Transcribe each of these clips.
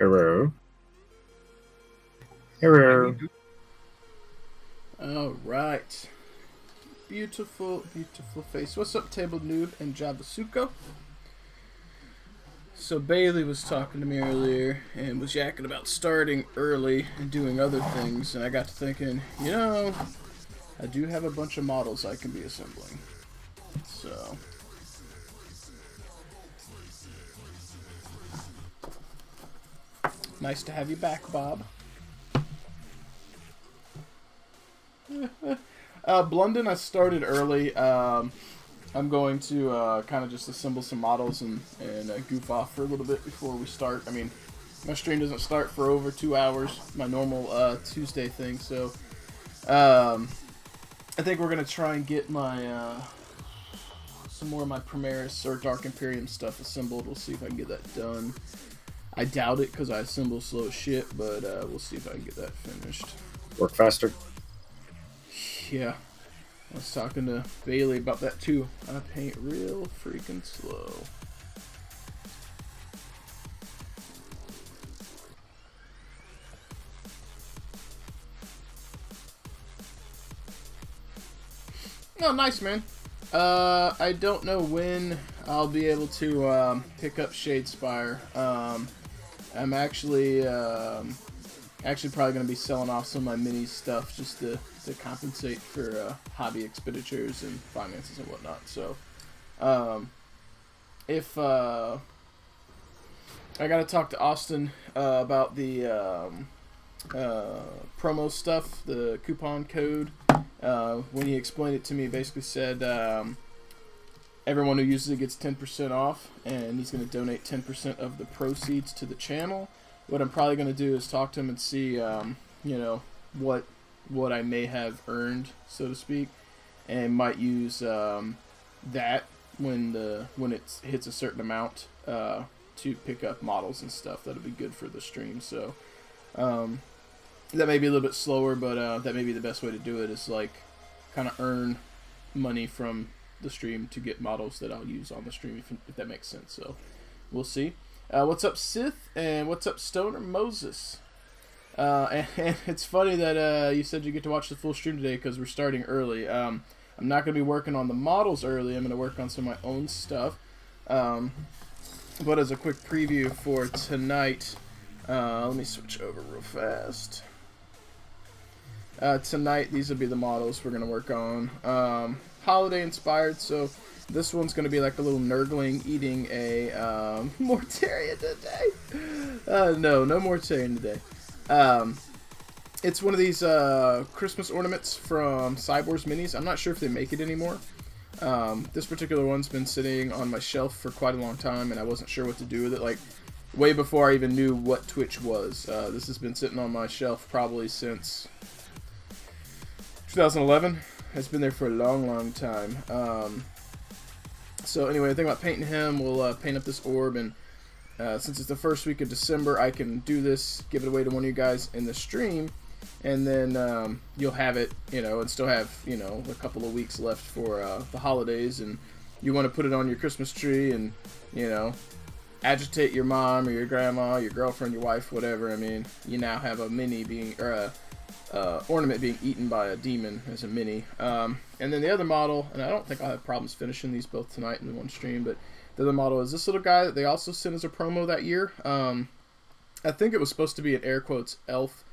Hello. Hello. All right. Beautiful, beautiful face. What's up, Table Noob and Javasuko? So Bailey was talking to me earlier and was yakking about starting early and doing other things, and I got to thinking, you know, I do have a bunch of models I can be assembling. So. Nice to have you back, Bob. uh, Blunden, I started early. Um, I'm going to uh, kind of just assemble some models and, and uh, goof off for a little bit before we start. I mean, my stream doesn't start for over two hours, my normal uh, Tuesday thing, so um, I think we're going to try and get my uh, some more of my Primaris or Dark Imperium stuff assembled. We'll see if I can get that done. I doubt it because I assemble slow shit, but uh, we'll see if I can get that finished. Work faster. Yeah. I was talking to Bailey about that too. I paint real freaking slow. Oh, nice, man. Uh, I don't know when I'll be able to um, pick up Shadespire. Um, I'm actually um, actually probably going to be selling off some of my mini stuff just to, to compensate for uh, hobby expenditures and finances and whatnot. So, um, if uh, I got to talk to Austin uh, about the um, uh, promo stuff, the coupon code. Uh, when he explained it to me, basically said um, everyone who uses it gets 10% off, and he's going to donate 10% of the proceeds to the channel what I'm probably going to do is talk to him and see, um, you know, what what I may have earned, so to speak, and might use um, that when the when it hits a certain amount uh, to pick up models and stuff. That'll be good for the stream. So um, that may be a little bit slower, but uh, that may be the best way to do it. Is like kind of earn money from the stream to get models that I'll use on the stream, if, if that makes sense. So we'll see. Uh, what's up, Sith? And what's up, Stoner Moses? Uh, and, and, it's funny that uh, you said you get to watch the full stream today because we're starting early. Um, I'm not going to be working on the models early. I'm going to work on some of my own stuff. Um, but as a quick preview for tonight, uh, let me switch over real fast. Uh, tonight, these will be the models we're going to work on. Um, holiday inspired, so this one's going to be like a little Nurgling eating a um, Mortarion today. Uh, no, no Mortarion today. Um, it's one of these uh, Christmas ornaments from Cyborgs Minis. I'm not sure if they make it anymore. Um, this particular one's been sitting on my shelf for quite a long time, and I wasn't sure what to do with it. Like, way before I even knew what Twitch was. Uh, this has been sitting on my shelf probably since 2011. It's been there for a long, long time. Um, so anyway, I think about painting him. We'll uh, paint up this orb, and uh, since it's the first week of December, I can do this, give it away to one of you guys in the stream, and then um, you'll have it, you know, and still have, you know, a couple of weeks left for uh, the holidays, and you want to put it on your Christmas tree, and you know, agitate your mom or your grandma, your girlfriend, your wife, whatever. I mean, you now have a mini being or a uh, ornament being eaten by a demon as a mini. Um, and then the other model, and I don't think I'll have problems finishing these both tonight in one stream, but the other model is this little guy that they also sent as a promo that year. Um, I think it was supposed to be an air quotes elf,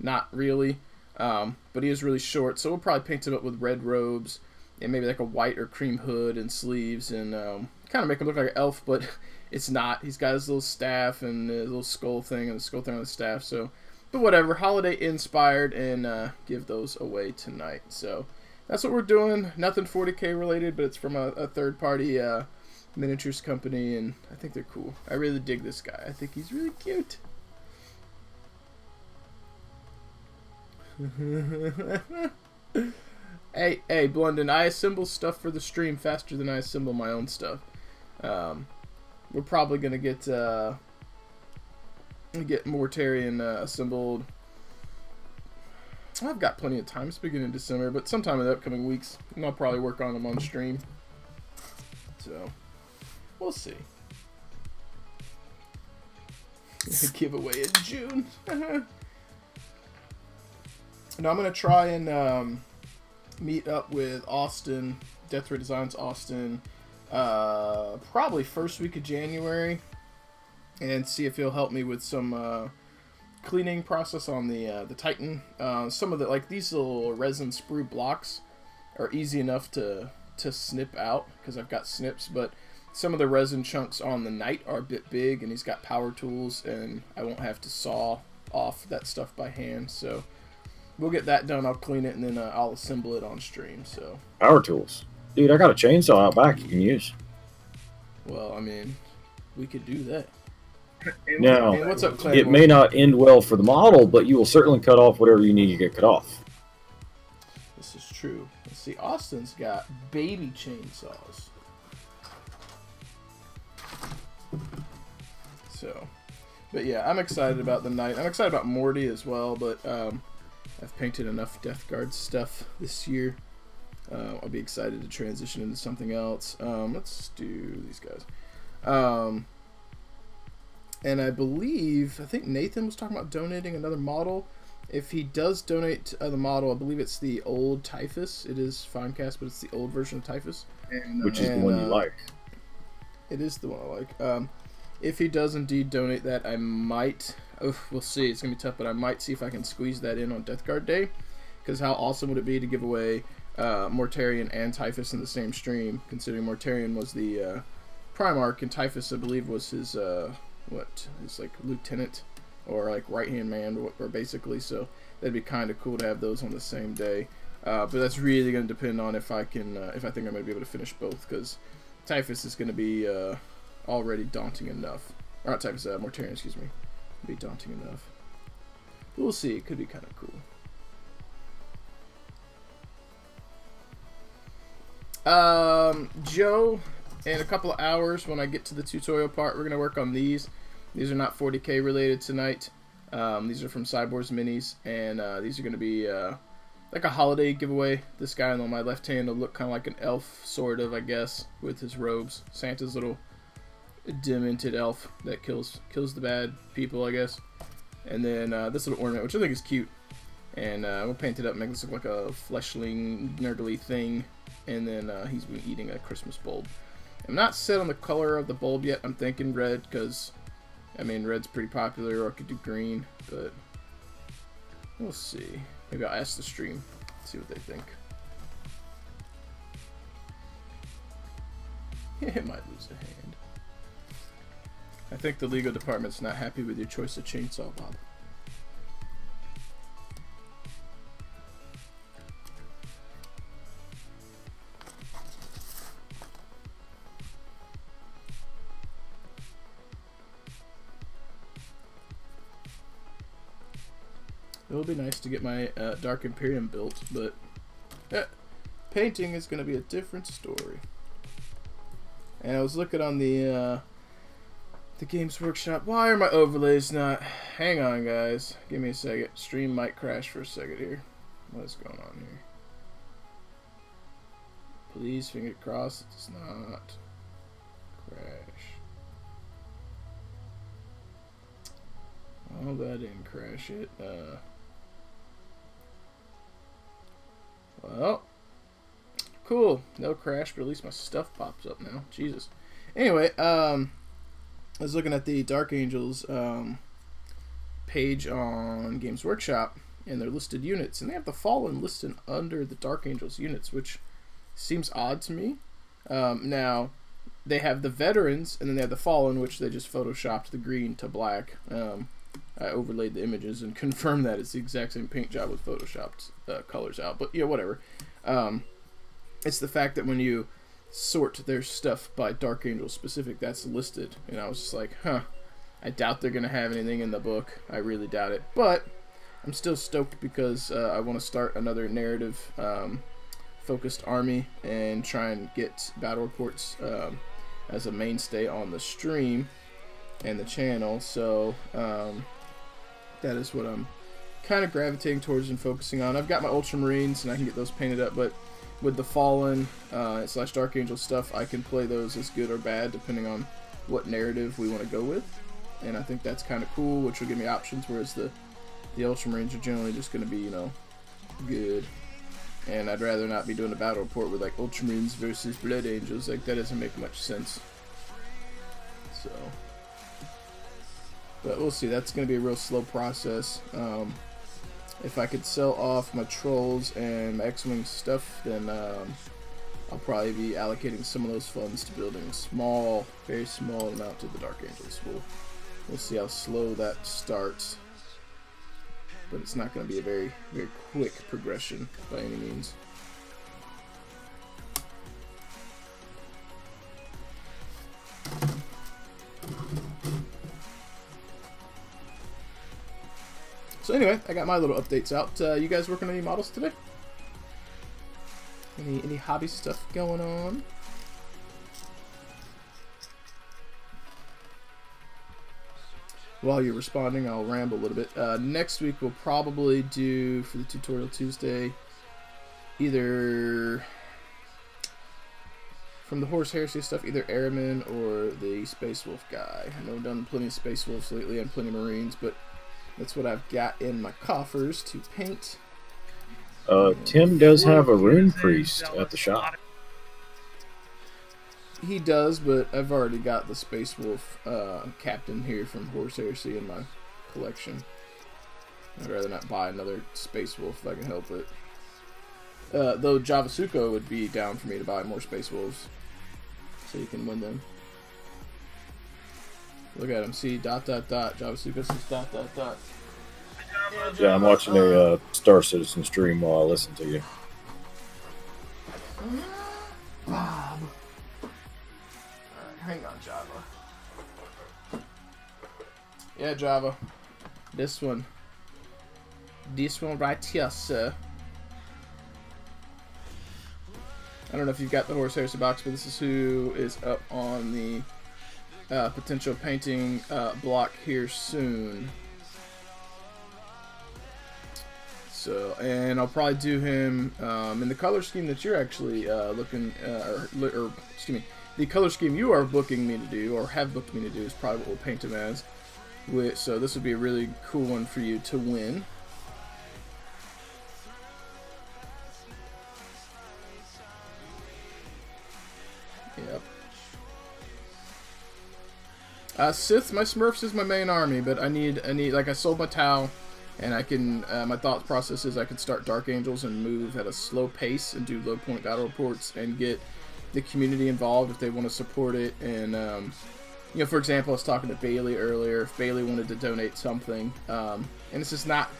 not really, um, but he is really short, so we'll probably paint him up with red robes and maybe like a white or cream hood and sleeves and um, kind of make him look like an elf, but it's not. He's got his little staff and his little skull thing and the skull thing on the staff, so but whatever, holiday inspired, and uh, give those away tonight. So that's what we're doing. Nothing 40k related, but it's from a, a third party uh, miniatures company, and I think they're cool. I really dig this guy. I think he's really cute. hey, hey, Blunden, I assemble stuff for the stream faster than I assemble my own stuff. Um, we're probably gonna get. Uh, get Mortarion uh, assembled. I've got plenty of time. It's beginning of December, but sometime in the upcoming weeks, I'll probably work on them on stream. So, we'll see. giveaway in June. now I'm gonna try and um, meet up with Austin, Death Ray Designs Austin, uh, probably first week of January, and see if he'll help me with some uh, cleaning process on the uh, the Titan. Uh, some of the like these little resin sprue blocks are easy enough to to snip out because I've got snips, but some of the resin chunks on the Knight are a bit big, and he's got power tools, and I won't have to saw off that stuff by hand. So we'll get that done. I'll clean it, and then uh, I'll assemble it on stream. So power tools, dude. I got a chainsaw out back you can use. Well, I mean, we could do that. Now, Hey, what's up, it may not end well for the model, but you will certainly cut off whatever you need to get cut off. This is true. Let's see. Austin's got baby chainsaws. So, but yeah, I'm excited about the Knight. I'm excited about Morty as well, but um, I've painted enough Death Guard stuff this year. Uh, I'll be excited to transition into something else. Um, let's do these guys. Um, and I believe, I think Nathan was talking about donating another model. If he does donate uh, the model, I believe it's the old Typhus. It is Finecast, but it's the old version of Typhus. And, Which is and, the one you uh, like. It is the one I like. Um, if he does indeed donate that, I might. Oh, we'll see. It's gonna be tough, but I might see if I can squeeze that in on Death Guard Day. Because how awesome would it be to give away uh, Mortarion and Typhus in the same stream? Considering Mortarion was the uh, Primarch and Typhus, I believe, was his uh, what? His like lieutenant or like right hand man, or, basically. So that'd be kind of cool to have those on the same day. Uh, but that's really going to depend on if I can, uh, if I think I'm going to be able to finish both, because Typhus is going to be uh, already daunting enough. Or not Typhus, uh, Mortarion, excuse me. Be daunting enough. We'll see. It could be kind of cool. Um, Joe, in a couple of hours when I get to the tutorial part, we're going to work on these. These are not 40k related tonight. Um, these are from Cyborgs Minis, and uh, these are going to be uh, like a holiday giveaway. This guy on my left hand will look kind of like an elf, sort of, I guess, with his robes. Santa's little demented elf that kills kills the bad people, I guess. And then uh, this little ornament, which I think is cute. And uh, we'll paint it up, make this look like a fleshling, nerdly thing. And then uh, he's been eating a Christmas bulb. I'm not set on the color of the bulb yet. I'm thinking red because, I mean, red's pretty popular. Or I could do green, but we'll see. Maybe I'll ask the stream, see what they think. it might lose a hand. I think the legal department's not happy with your choice of chainsaw, Bob. It would be nice to get my uh, Dark Imperium built, but eh, painting is going to be a different story. And I was looking on the uh, the Games Workshop. Why are my overlays not? Hang on, guys. Give me a second. Stream might crash for a second here. What is going on here? Please, finger crossed. It does not crash. Oh, that didn't crash it. Uh, well, cool. No crash, but at least my stuff pops up now. Jesus. Anyway, um, I was looking at the Dark Angels um, page on Games Workshop and their listed units, and they have the Fallen listed under the Dark Angels units, which seems odd to me. Um, now, they have the veterans, and then they have the Fallen, which they just photoshopped the green to black. Um, I overlaid the images and confirmed that it's the exact same paint job with photoshopped uh, colors out. But yeah, whatever. Um, it's the fact that when you sort their stuff by Dark Angel specific, that's listed, and I was just like, huh. I doubt they're gonna have anything in the book. I really doubt it. But I'm still stoked because uh, I want to start another narrative um, focused army and try and get battle reports um, as a mainstay on the stream and the channel. So um, that is what I'm kind of gravitating towards and focusing on. I've got my Ultramarines and I can get those painted up, but with the Fallen uh, slash Dark Angel stuff, I can play those as good or bad depending on what narrative we want to go with. and I think that's kind of cool, which will give me options. Whereas the the Ultramarines are generally just going to be, you know, good. And I'd rather not be doing a battle report with like Ultramarines versus Blood Angels. Like that doesn't make much sense. So, but we'll see. That's going to be a real slow process. Um, if I could sell off my trolls and my X-wing stuff, then um, I'll probably be allocating some of those funds to building a small, very small amount to the Dark Angels. We'll we'll see how slow that starts, but it's not going to be a very very quick progression by any means. So anyway, I got my little updates out. Uh, you guys working on any models today? Any any hobby stuff going on? While you're responding, I'll ramble a little bit. Uh, next week we'll probably do for the tutorial Tuesday either from the Horus Heresy stuff, either Ahriman or the Space Wolf guy. I know I've done plenty of Space Wolves lately and plenty of Marines, but that's what I've got in my coffers to paint. Uh, Tim does have a rune priest at the shop. He does, but I've already got the Space Wolf uh, captain here from Horus Heresy in my collection. I'd rather not buy another Space Wolf if I can help it. Uh, though Javasuko would be down for me to buy more Space Wolves, so you can win them. Look at him. See, dot, dot, dot. Javasuko says dot, dot, dot. Yeah, I'm watching a uh, Star Citizen stream while I listen to you. Bob. Hang on, Java. Yeah, Java. This one. This one right here, sir. I don't know if you've got the Horus Heresy box, but this is who is up on the uh, potential painting uh, block here soon. So, and I'll probably do him um, in the color scheme that you're actually uh, looking, uh, or, or, excuse me, the color scheme you are booking me to do, or have booked me to do, is probably what we'll paint him as. With, so this would be a really cool one for you to win. Yep. Uh, Sith, my Smurfs is my main army, but I need, I need, like I sold my Tau, and I can, uh, my thought process is I can start Dark Angels and move at a slow pace and do low point battle reports and get the community involved if they want to support it. And, um, you know, for example, I was talking to Bailey earlier. If Bailey wanted to donate something, um, and this is not,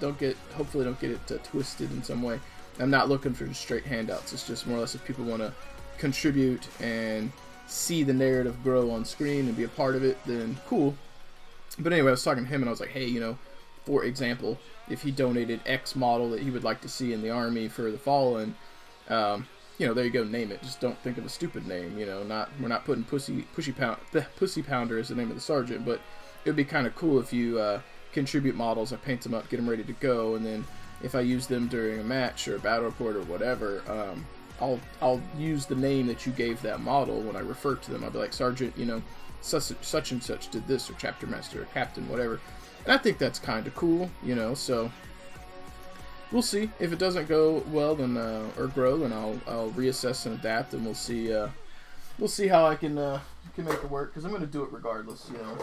don't get, hopefully don't get it uh, twisted in some way. I'm not looking for straight handouts. It's just more or less if people want to contribute and see the narrative grow on screen and be a part of it, then cool. But anyway, I was talking to him and I was like, hey, you know, for example, if he donated X model that he would like to see in the army for the Fallen, um, you know, there you go, name it. Just don't think of a stupid name. You know, not we're not putting pussy pushy pound the pussy pounder is the name of the sergeant, but it would be kind of cool if you uh, contribute models, I paint them up, get them ready to go, and then if I use them during a match or a battle report or whatever, um, I'll I'll use the name that you gave that model when I refer to them. I'll be like, Sergeant, you know, such, such and such did this, or Chapter Master, or Captain, whatever. And I think that's kind of cool, you know. So we'll see. If it doesn't go well, then uh, or grow, then I'll I'll reassess and adapt, and we'll see. Uh, we'll see how I can uh, can make it work because I'm going to do it regardless. You know,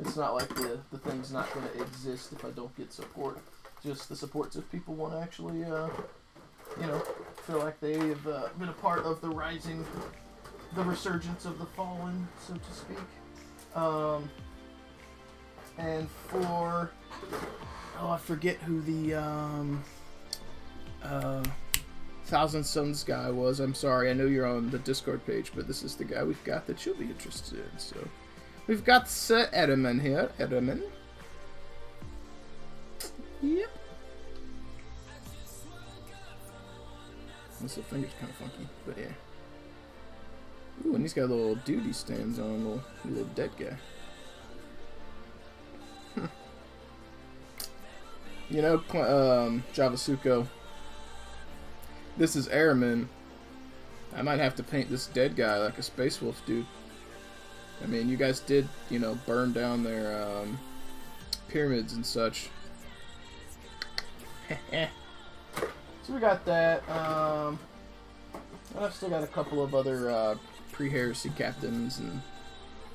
it's not like the the thing's not going to exist if I don't get support. Just the supports if people want to actually. Uh, you know, feel like they've uh, been a part of the rising, the resurgence of the fallen, so to speak. Um, and for, oh, I forget who the um, uh, Thousand Sons guy was. I'm sorry, I know you're on the Discord page, but this is the guy we've got that you'll be interested in. So, we've got Sir Edelman here. Edelman. Yep. This finger's kind of funky, but yeah. Ooh, and he's got a little duty stands on, little, little dead guy. you know, um, Javasuko. This is Ahriman. I might have to paint this dead guy like a Space Wolf dude. I mean, you guys did, you know, burn down their um, pyramids and such. so we got that. Um, I've still got a couple of other uh, pre-heresy captains and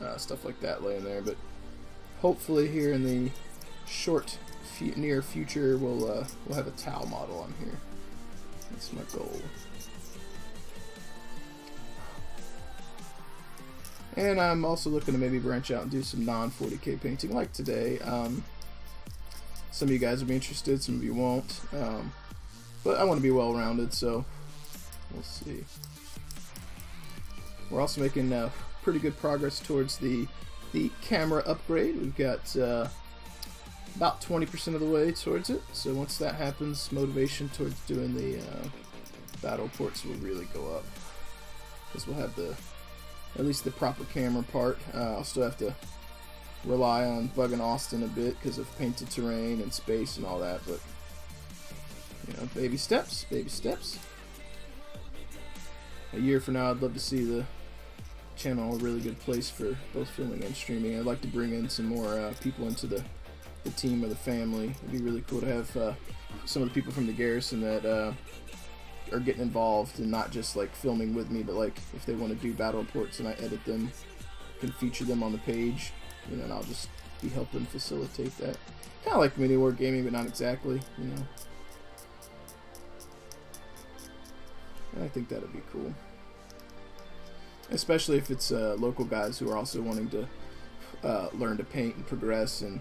uh, stuff like that laying there, but hopefully here in the short, near future, we'll uh, we'll have a Tau model on here. That's my goal. And I'm also looking to maybe branch out and do some non-40k painting like today. Um, some of you guys will be interested, some of you won't. Um, but I want to be well-rounded, so we'll see. We're also making uh, pretty good progress towards the the camera upgrade. We've got uh, about 20% of the way towards it. So once that happens, motivation towards doing the uh, battle ports will really go up. Because we'll have the, at least the proper camera part. Uh, I'll still have to rely on bugging Austin a bit because of painted terrain and space and all that, but you know, baby steps, baby steps. A year from now, I'd love to see the channel a really good place for both filming and streaming. I'd like to bring in some more uh, people into the, the team or the family. It'd be really cool to have uh, some of the people from the garrison that uh, are getting involved and not just like filming with me, but like if they want to do battle reports and I edit them, can feature them on the page, and then I'll just be helping facilitate that. Kind of like mini war gaming, but not exactly, you know. I think that'd be cool. Especially if it's uh, local guys who are also wanting to uh, learn to paint and progress and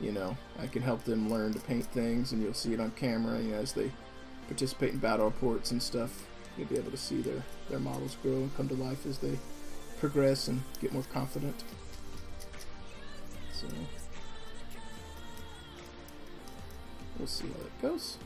you know I can help them learn to paint things and you'll see it on camera you know, as they participate in battle reports and stuff. You'll be able to see their their models grow and come to life as they progress and get more confident. So we'll see how it goes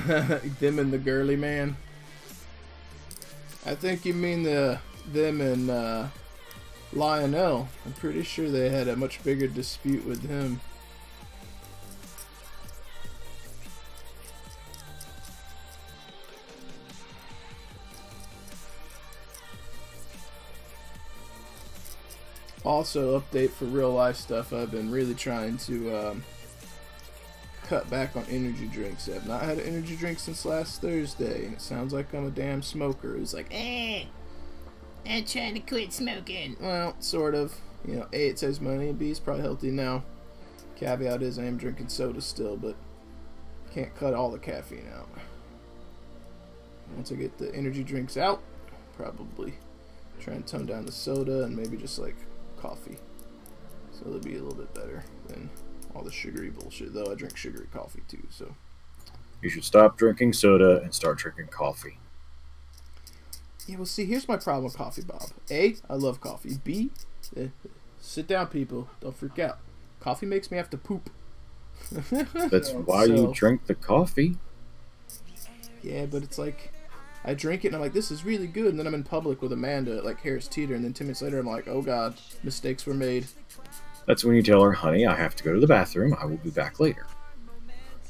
them and the girly man. I think you mean the them and uh, Lionel. I'm pretty sure they had a much bigger dispute with him. Also, update for real life stuff. I've been really trying to um, cut back on energy drinks. I have not had an energy drink since last Thursday, and it sounds like I'm a damn smoker who's like, eh, I'm trying to quit smoking. Well, sort of. You know, A, it saves money, B, it's probably healthy now. Caveat is I am drinking soda still, but can't cut all the caffeine out. Once I get the energy drinks out, probably try and tone down the soda and maybe just like coffee. So it'll be a little bit better than all the sugary bullshit. Though I drink sugary coffee too, so. You should stop drinking soda and start drinking coffee. Yeah, well, see, here's my problem with coffee, Bob. A, I love coffee. B, eh, sit down, people. Don't freak out. Coffee makes me have to poop. That's why so, you drink the coffee. Yeah, but it's like I drink it and I'm like, this is really good, and then I'm in public with Amanda like Harris Teeter, and then ten minutes later I'm like, oh god, mistakes were made. That's when you tell her, honey, I have to go to the bathroom. I will be back later.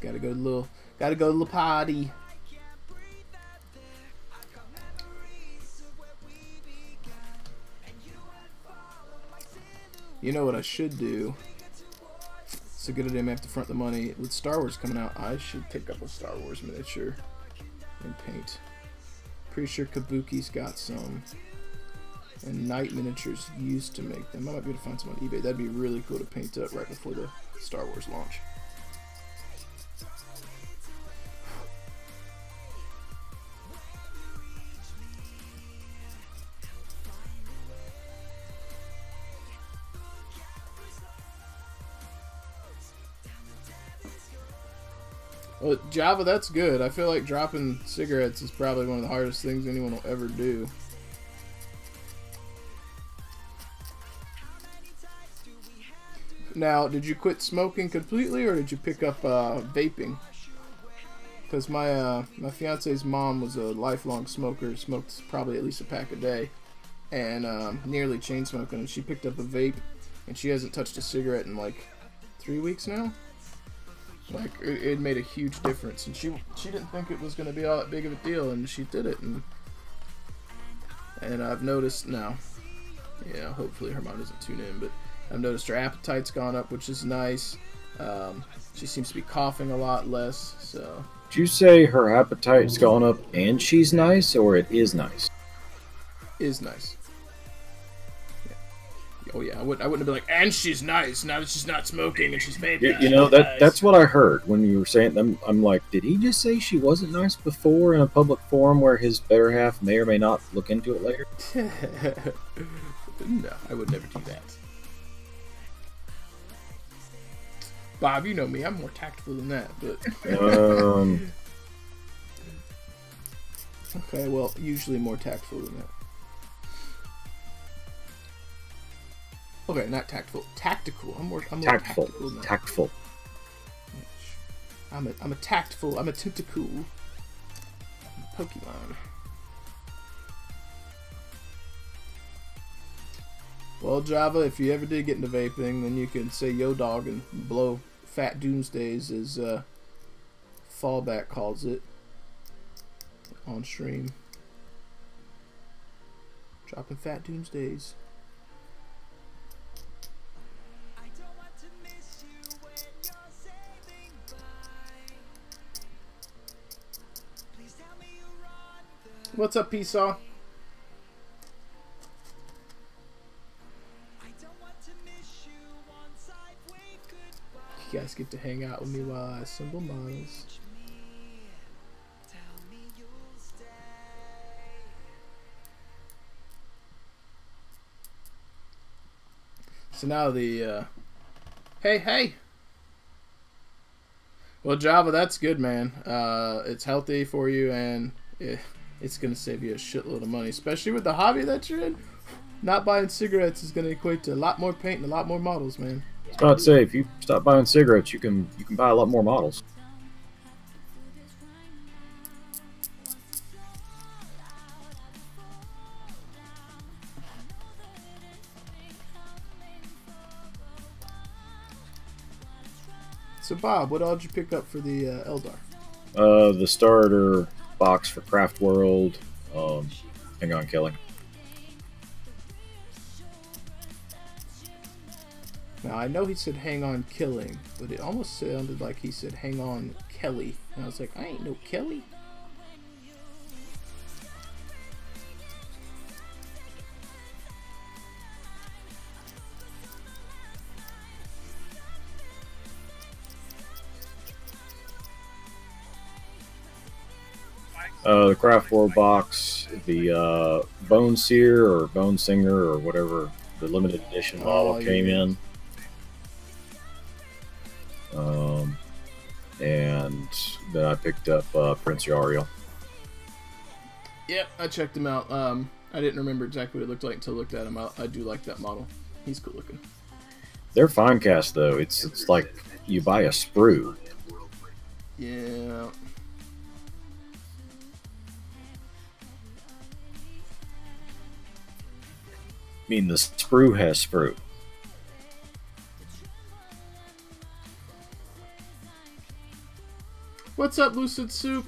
Gotta go to little, gotta go to the potty. You know what I should do? It's a good idea. I have to front the money. With Star Wars coming out, I should pick up a Star Wars miniature and paint. Pretty sure Kabuki's got some and Knight Miniatures used to make them. I might be able to find some on eBay. That'd be really cool to paint up right before the Star Wars launch. Well, Java, that's good. I feel like dropping cigarettes is probably one of the hardest things anyone will ever do. Now, did you quit smoking completely, or did you pick up uh, vaping? Because my uh, my fiance's mom was a lifelong smoker, smoked probably at least a pack a day, and um, nearly chain smoking. And she picked up a vape, and she hasn't touched a cigarette in like three weeks now. Like it, it made a huge difference, and she she didn't think it was going to be all that big of a deal, and she did it, and and I've noticed now. Yeah, hopefully her mom doesn't tune in, but I've noticed her appetite's gone up, which is nice. Um, she seems to be coughing a lot less. So. Did you say her appetite's gone up and she's nice, or it is nice? Is nice. Yeah. Oh yeah, I wouldn't. I wouldn't have been like, and she's nice now that she's not smoking and she's vaping. You, you know that nice." that's what I heard when you were saying. I'm, I'm like, did he just say she wasn't nice before in a public forum where his better half may or may not look into it later? no, I would never do that. Bob, you know me. I'm more tactful than that, but Um, okay. Well, usually more tactful than that. Okay, not tactful. Tactical. I'm more. I'm more tactful, tactical than that. tactful. I'm a. I'm a tactful. I'm a tentacle. Pokemon. Well, Java, if you ever did get into vaping, then you can say yo dog and blow Fat Doomsdays, as uh, Fallback calls it, on stream. Dropping Fat Doomsdays. I don't want to You guys get to hang out with me while I assemble models. So now the uh Hey, hey. Well, Java, that's good, man. Uh it's healthy for you and it, it's going to save you a shitload of money, especially with the hobby that you're in. Not buying cigarettes is going to equate to a lot more paint and a lot more models, man. I was about to say, if you stop buying cigarettes, you can you can buy a lot more models. So, Bob, what all did you pick up for the uh, Eldar? Uh, the starter box for Craft World. Um, hang on, Kelly. Now, I know he said hang on killing, but it almost sounded like he said hang on Kelly. And I was like, I ain't no Kelly. Uh, the Craft World box, the uh, Bone Seer or Bone Singer or whatever the limited edition model Oh, came yeah. in. Um, and then I picked up uh, Prince Yriel. Yep, I checked him out. Um, I didn't remember exactly what it looked like until I looked at him. I, I do like that model. He's cool looking. They're Finecast though. It's it's like you buy a sprue. Yeah. I mean, the sprue has sprue. What's up, Lucid Soup?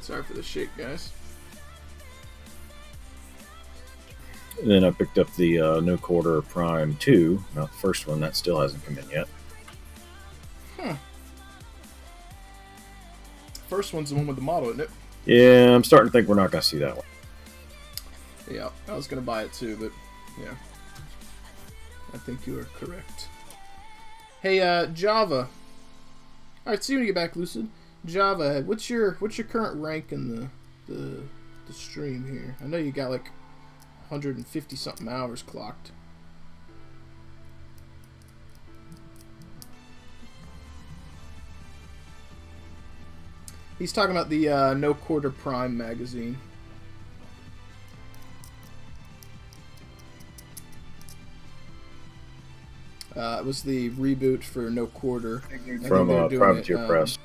Sorry for the shake, guys. And then I picked up the uh, No Quarter Prime 2. Not the first one, that still hasn't come in yet. First one's the one with the model, isn't it? Yeah, I'm starting to think we're not going to see that one. Yeah, I was gonna buy it too, but yeah. I think you are correct. Hey, uh, Java. Alright, see you when you get back, Lucid. Java, what's your what's your current rank in the the the stream here. I know you got like 150 something hours clocked. He's talking about the uh, No Quarter Prime magazine. Uh, it was the reboot for No Quarter. From uh, Privateer um, Press.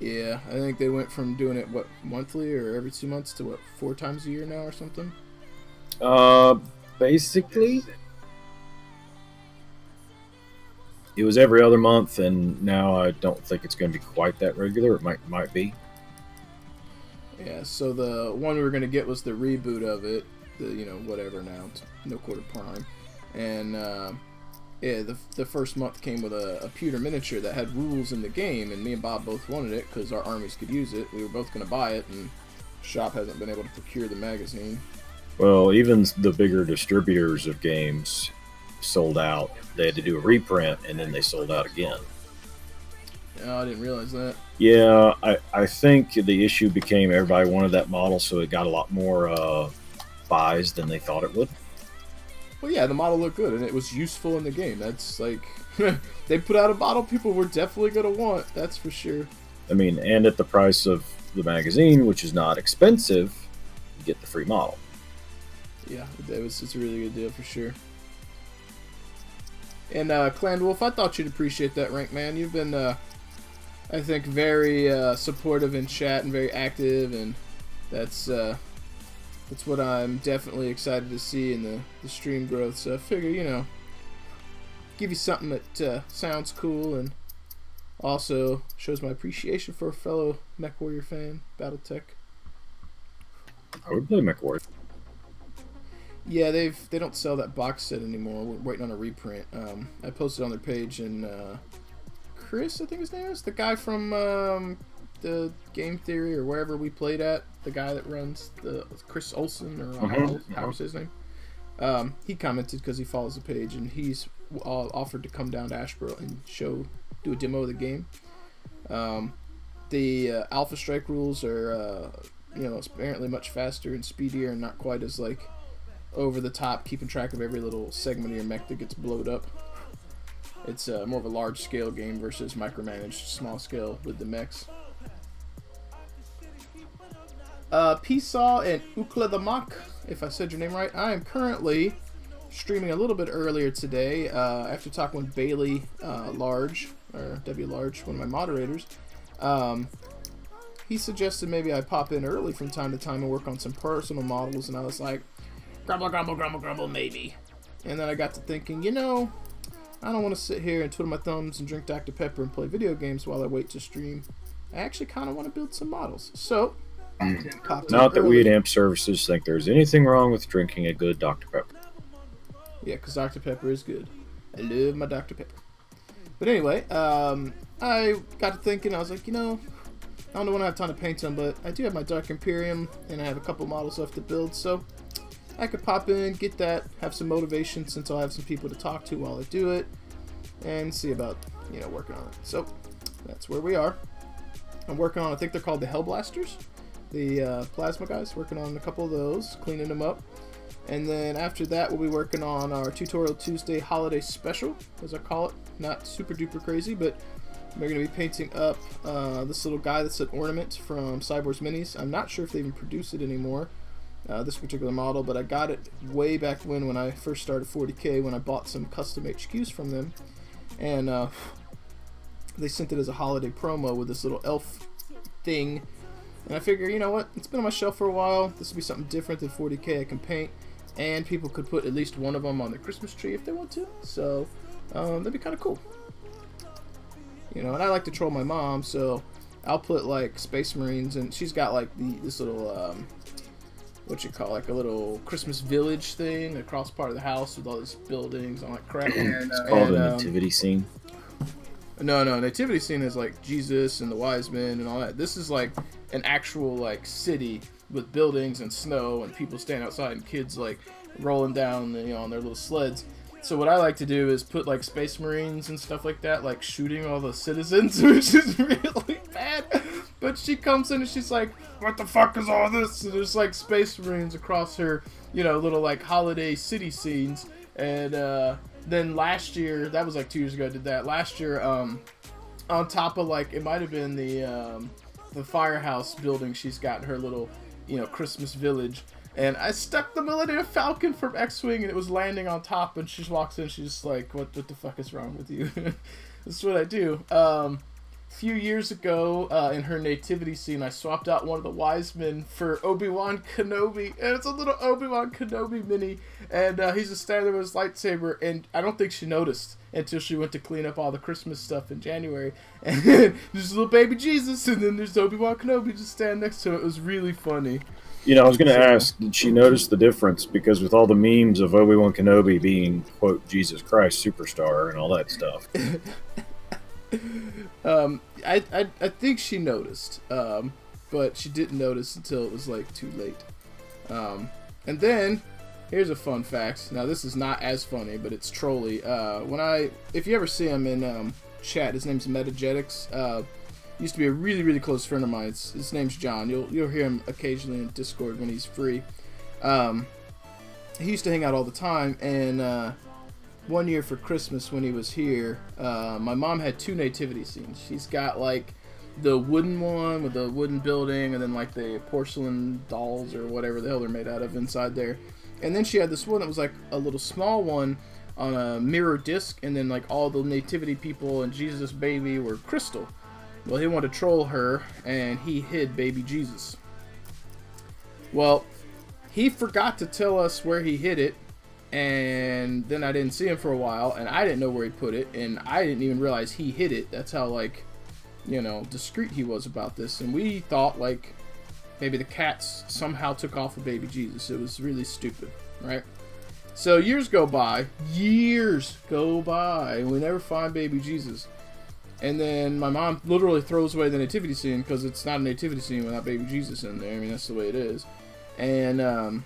Yeah, I think they went from doing it what monthly or every two months to what four times a year now or something. Uh, basically, it was every other month, and now I don't think it's going to be quite that regular. It might might be. Yeah, so the one we were gonna get was the reboot of it, the you know whatever now, it's no quarter prime, and uh, yeah, the, the first month came with a, a pewter miniature that had rules in the game, and me and Bob both wanted it because our armies could use it. We were both gonna buy it, and shop hasn't been able to procure the magazine. Well, even the bigger distributors of games sold out. They had to do a reprint, and then they sold out again. Oh, I didn't realize that. Yeah, I, I think the issue became everybody wanted that model, so it got a lot more uh, buys than they thought it would. Well, yeah, the model looked good, and it was useful in the game. That's like they put out a model people were definitely gonna want. That's for sure. I mean, and at the price of the magazine, which is not expensive, you get the free model. Yeah, it was it's a really good deal for sure. And uh, Clan Wolf, I thought you'd appreciate that rank, man. You've been, uh, I think, very uh, supportive in chat and very active, and that's uh, that's what I'm definitely excited to see in the, the stream growth. So I figure, you know, give you something that uh, sounds cool and also shows my appreciation for a fellow Mech Warrior fan, BattleTech. I would play MechWarrior. Yeah, they've they don't sell that box set anymore. We're waiting on a reprint. Um, I posted on their page, and uh, Chris, I think his name is the guy from um, the Game Theory or wherever we played at. The guy that runs the Chris Olson or Mhm. how was his name? Um, he commented because he follows the page, and he's uh, offered to come down to Asheboro and show do a demo of the game. Um, the uh, Alpha Strike rules are uh, you know apparently much faster and speedier, and not quite as like over the top, keeping track of every little segment of your mech that gets blowed up. It's uh, more of a large scale game versus micromanaged small scale with the mechs. Uh, Pesaw and Ukla the Mock, if I said your name right. I am currently streaming a little bit earlier today uh, after talking with Bailey uh, Large, or W Large, one of my moderators. Um, he suggested maybe I pop in early from time to time and work on some personal models, and I was like, grumble, grumble, grumble, grumble, maybe. And then I got to thinking, you know, I don't want to sit here and twiddle my thumbs and drink Dr. Pepper and play video games while I wait to stream. I actually kind of want to build some models. So, Not that we at AMP Services think there's anything wrong with drinking a good Dr. Pepper. Yeah, because Dr. Pepper is good. I love my Dr. Pepper. But anyway, um, I got to thinking, I was like, you know, I don't know when I have time to paint them, but I do have my Dark Imperium, and I have a couple models left to build, so I could pop in, get that, have some motivation since I'll have some people to talk to while I do it, and see about, you know, working on it. So, that's where we are. I'm working on, I think they're called the Hellblasters, the uh, plasma guys, working on a couple of those, cleaning them up. And then after that, we'll be working on our Tutorial Tuesday holiday special, as I call it. Not super duper crazy, but we're going to be painting up uh, this little guy that's an ornament from Scibors Minis. I'm not sure if they even produce it anymore, uh, this particular model, but I got it way back when, when I first started 40k, when I bought some custom HQs from them. And uh, they sent it as a holiday promo with this little elf thing. And I figure, you know what? It's been on my shelf for a while. This would be something different than 40k I can paint. And people could put at least one of them on their Christmas tree if they want to. So um, that'd be kind of cool. You know, and I like to troll my mom, so I'll put like Space Marines, and she's got like the this little um, what you call like a little Christmas village thing across part of the house with all these buildings and all that crap. And, It's called and, a um, nativity scene. no, no, nativity scene is like Jesus and the wise men and all that. This is like an actual like city with buildings and snow and people standing outside and kids like rolling down, you know, on their little sleds. So what I like to do is put like space marines and stuff like that, like shooting all the citizens, which is really bad. But she comes in and she's like, "What the fuck is all this?" And there's like space marines across her, you know, little like holiday city scenes. And uh, then last year, that was like two years ago. I did that last year. Um, on top of like it might have been the um, the firehouse building. She's got her little, you know, Christmas village. And I stuck the Millennium Falcon from X-wing, and it was landing on top. And she walks in, she's like, "What? What the fuck is wrong with you?" That's what I do. Um, a few years ago, uh, in her nativity scene, I swapped out one of the wise men for Obi Wan Kenobi, and it's a little Obi Wan Kenobi mini, and uh, he's just standing with his lightsaber, and I don't think she noticed until she went to clean up all the Christmas stuff in January, and there's a little baby Jesus, and then there's Obi Wan Kenobi just standing next to it. It was really funny. You know, I was going to ask, did she notice the difference? Because with all the memes of Obi Wan Kenobi being, quote, Jesus Christ superstar and all that stuff. Um, I, I, I think she noticed, um, but she didn't notice until it was like too late. Um, and then here's a fun fact. Now this is not as funny, but it's trolly. Uh, when I, if you ever see him in um, chat, his name's Metagetics. Uh, used to be a really really close friend of mine. His name's John. You'll you'll hear him occasionally in Discord when he's free. Um, he used to hang out all the time, and uh, one year for Christmas when he was here, uh, my mom had two nativity scenes. She's got like the wooden one with the wooden building, and then like the porcelain dolls or whatever the hell they're made out of inside there. And then she had this one that was like a little small one on a mirror disc, and then like all the nativity people and Jesus baby were crystal. Well, he wanted to troll her, and he hid baby Jesus. Well, he forgot to tell us where he hid it, and then I didn't see him for a while, and I didn't know where he put it, and I didn't even realize he hid it. That's how like, you know, discreet he was about this, and we thought like maybe the cats somehow took off with baby Jesus. It was really stupid, right? So years go by, years go by, and we never find baby Jesus. And then my mom literally throws away the nativity scene because it's not a nativity scene without baby Jesus in there. I mean, that's the way it is. And um,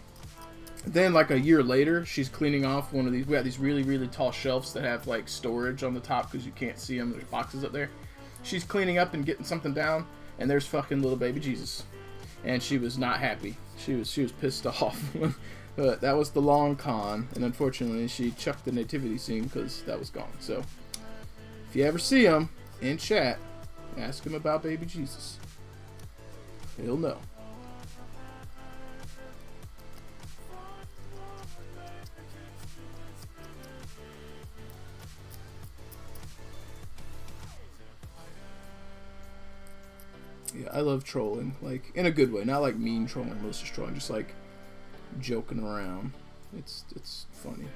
then, like a year later, she's cleaning off one of these. We have these really, really tall shelves that have like storage on the top because you can't see them. There's boxes up there. She's cleaning up and getting something down, and there's fucking little baby Jesus. And she was not happy. She was she was pissed off. but that was the long con, and unfortunately, she chucked the nativity scene because that was gone. So, if you ever see him in chat, ask him about baby Jesus. He'll know. Yeah, I love trolling, like in a good way, not like mean trolling, malicious trolling, just like joking around. It's it's funny.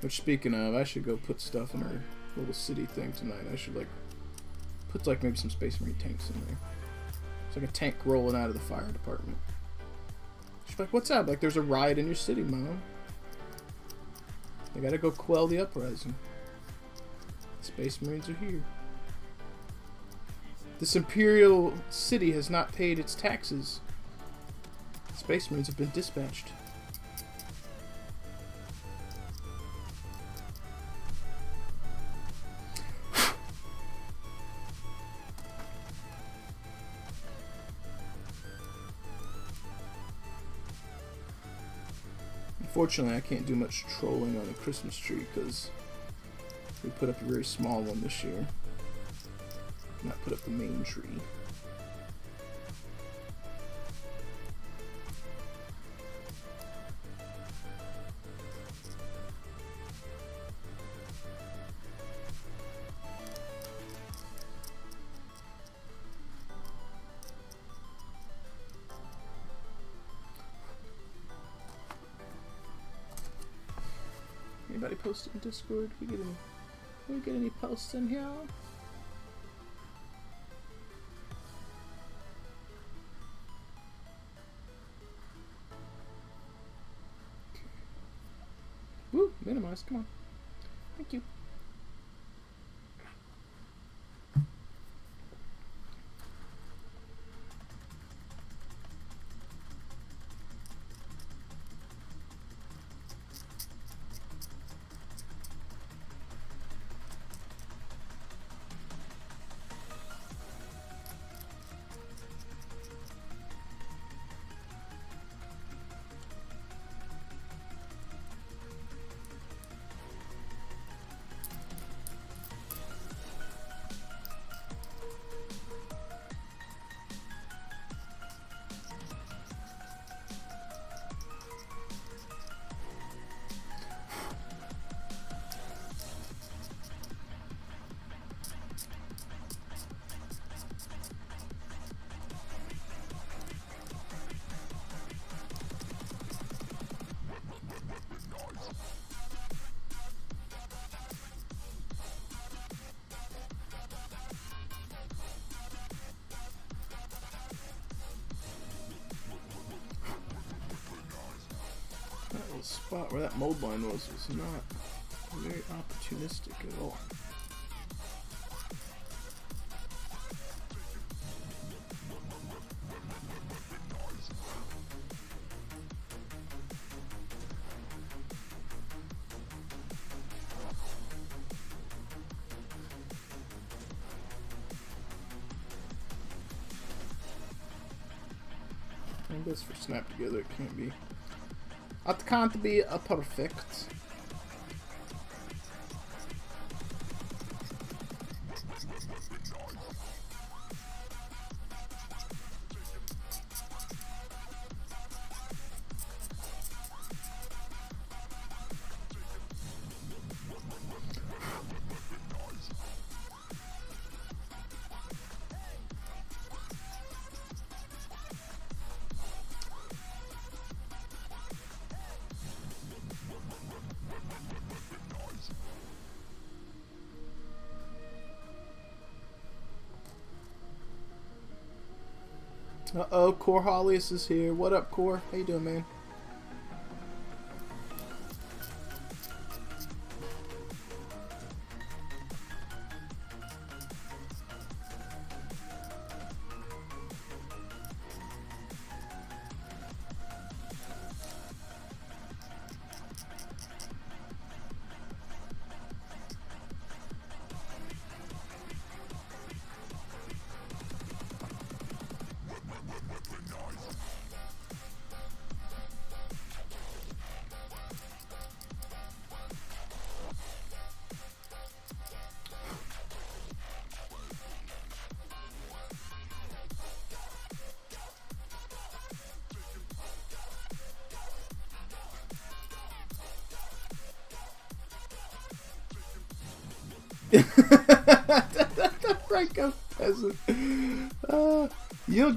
Which speaking of, I should go put stuff in her little city thing tonight. I should like put like maybe some Space Marine tanks in there. It's like a tank rolling out of the fire department. She's like, "What's up? Like, there's a riot in your city, mom. They gotta go quell the uprising. Space Marines are here." This imperial city has not paid its taxes. Space Marines have been dispatched. Unfortunately, I can't do much trolling on the Christmas tree because we put up a very small one this year not put up the main tree. Discord? We get any? We get any posts in here? Woo, minimize, come on. Thank you. Where that mold line was was not very opportunistic at all. I guess for snap together it can't be. It can't be a perfect. Oh, Core Hollius is here. What up, Core? How you doing, man?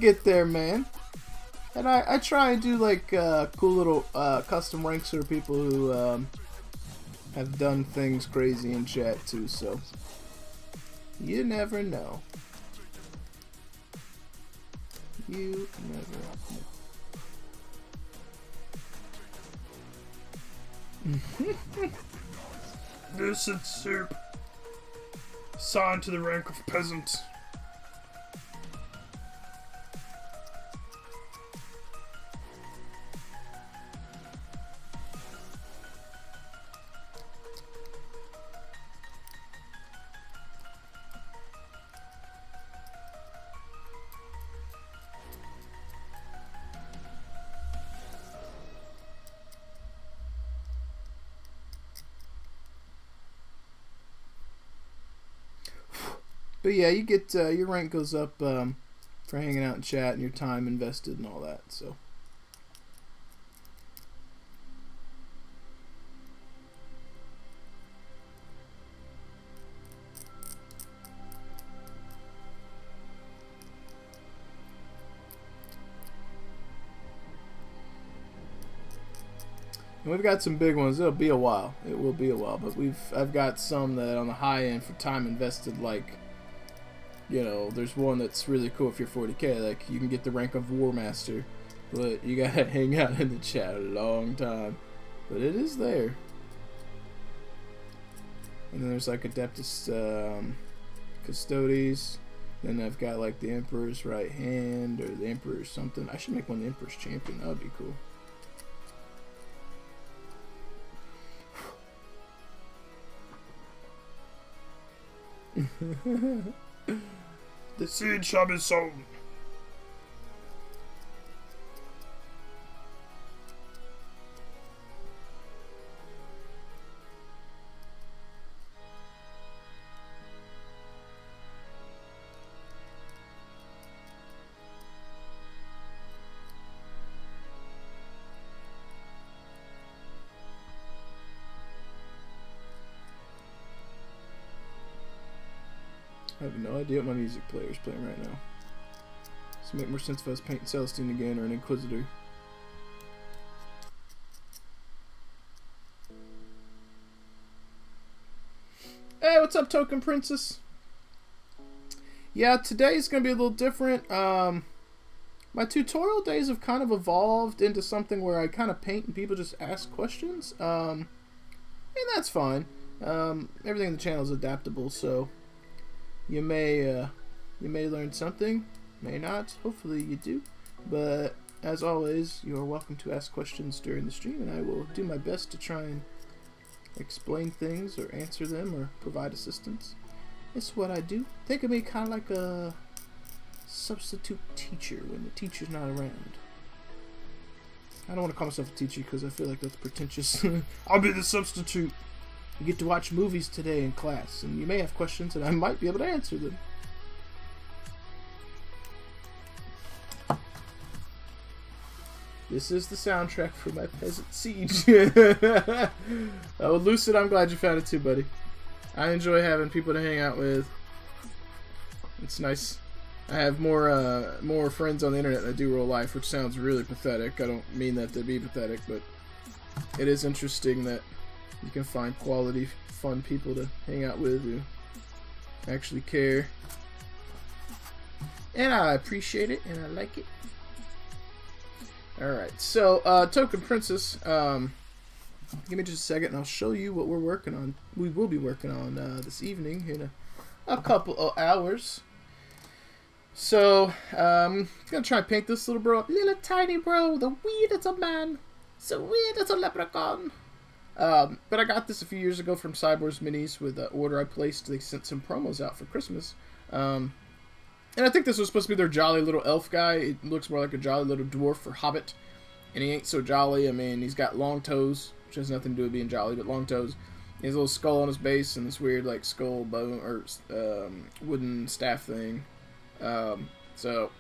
Get there, man. And I, I try and do like uh, cool little uh, custom ranks for people who um, have done things crazy in chat too. So you never know. You never know. Is soup. Signed to the rank of peasant. But yeah, you get uh, your rank goes up um, for hanging out in chat and your time invested and all that. So And we've got some big ones. It'll be a while. It will be a while, but we've I've got some that on the high end for time invested. Like, you know, there's one that's really cool if you're 40k. Like, you can get the rank of War Master, but you gotta hang out in the chat a long time. But it is there. And then there's like Adeptus um, Custodes. Then I've got like the Emperor's right hand or the Emperor's something. I should make one the Emperor's champion. That would be cool. The seed shall be sown. Idea what my music player is playing right now. So make more sense if I was painting Celestine again or an Inquisitor. Hey, what's up, Token Princess? Yeah, today's gonna be a little different. Um, my tutorial days have kind of evolved into something where I kind of paint and people just ask questions. Um, and that's fine. Um, everything in the channel is adaptable, so you may uh, you may learn something, may not. Hopefully you do. But as always, you are welcome to ask questions during the stream, and I will do my best to try and explain things or answer them or provide assistance. It's what I do. Think of me kind of like a substitute teacher when the teacher's not around. I don't want to call myself a teacher because I feel like that's pretentious. I'll be the substitute. You get to watch movies today in class, and you may have questions, and I might be able to answer them. This is the soundtrack for my Peasant Siege. oh, Lucid, I'm glad you found it too, buddy. I enjoy having people to hang out with. It's nice. I have more uh, more friends on the internet than I do real life, which sounds really pathetic. I don't mean that to be pathetic, but it is interesting that you can find quality, fun people to hang out with who actually care. And I appreciate it, and I like it. Alright, so, uh, Token Princess, um, give me just a second and I'll show you what we're working on. We will be working on uh, this evening in a, a couple of hours. So, um, I'm gonna try and paint this little bro. Little tiny bro, the wee little man. So wee little leprechaun. Um, but I got this a few years ago from Scibors Minis with the order I placed. They sent some promos out for Christmas. Um, and I think this was supposed to be their jolly little elf guy. It looks more like a jolly little dwarf or hobbit. And he ain't so jolly. I mean, he's got long toes, which has nothing to do with being jolly, but long toes. He has a little skull on his base and this weird, like, skull bone or um, wooden staff thing. Um, so,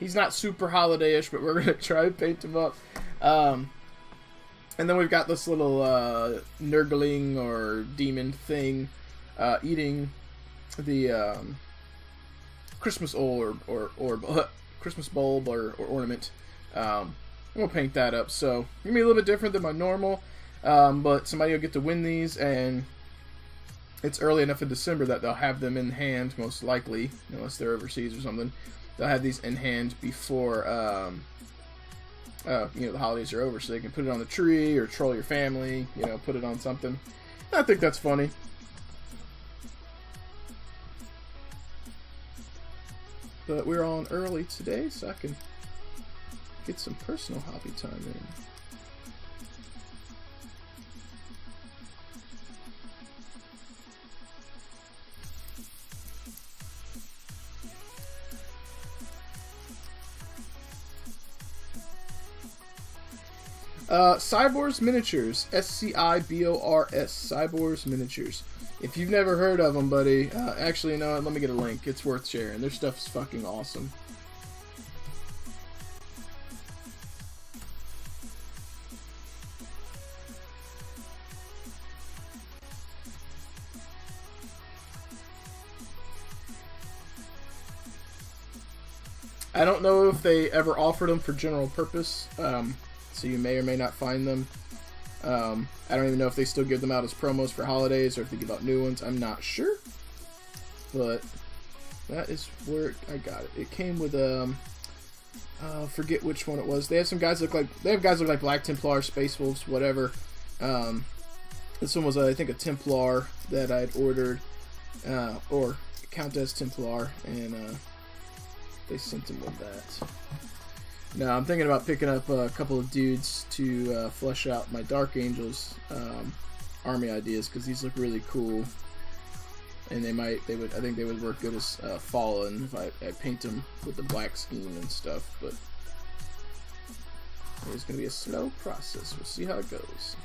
he's not super holiday-ish, but we're going to try and paint him up. And then we've got this little uh, nurgling or demon thing uh, eating the um, Christmas or or or Christmas bulb or, or ornament. Um, we'll paint that up. So gonna be a little bit different than my normal, um, but somebody will get to win these, and it's early enough in December that they'll have them in hand, most likely, unless they're overseas or something. They'll have these in hand before um, uh, you know the holidays are over, so they can put it on the tree or troll your family. You know, put it on something. I think that's funny. But we're on early today, so I can get some personal hobby time in. Uh, Scibors Miniatures, S C I B O R S, Scibors Miniatures. If you've never heard of them, buddy, uh, actually, no, let me get a link. It's worth sharing. Their stuff is fucking awesome. I don't know if they ever offered them for general purpose, um, so you may or may not find them. Um, I don't even know if they still give them out as promos for holidays or if they give out new ones. I'm not sure, but that is where I got it. It came with um, uh, forget which one it was. They have some guys look like they have guys look like Black Templar, Space Wolves, whatever. Um, this one was uh, I think a Templar that I'd ordered, uh, or Countess Templar, and uh, they sent him with that. Now I'm thinking about picking up a couple of dudes to uh, flesh out my Dark Angels um, army ideas because these look really cool, and they might they would I think they would work good as uh, Fallen if I, I paint them with the black scheme and stuff. But it's gonna be a slow process. We'll see how it goes.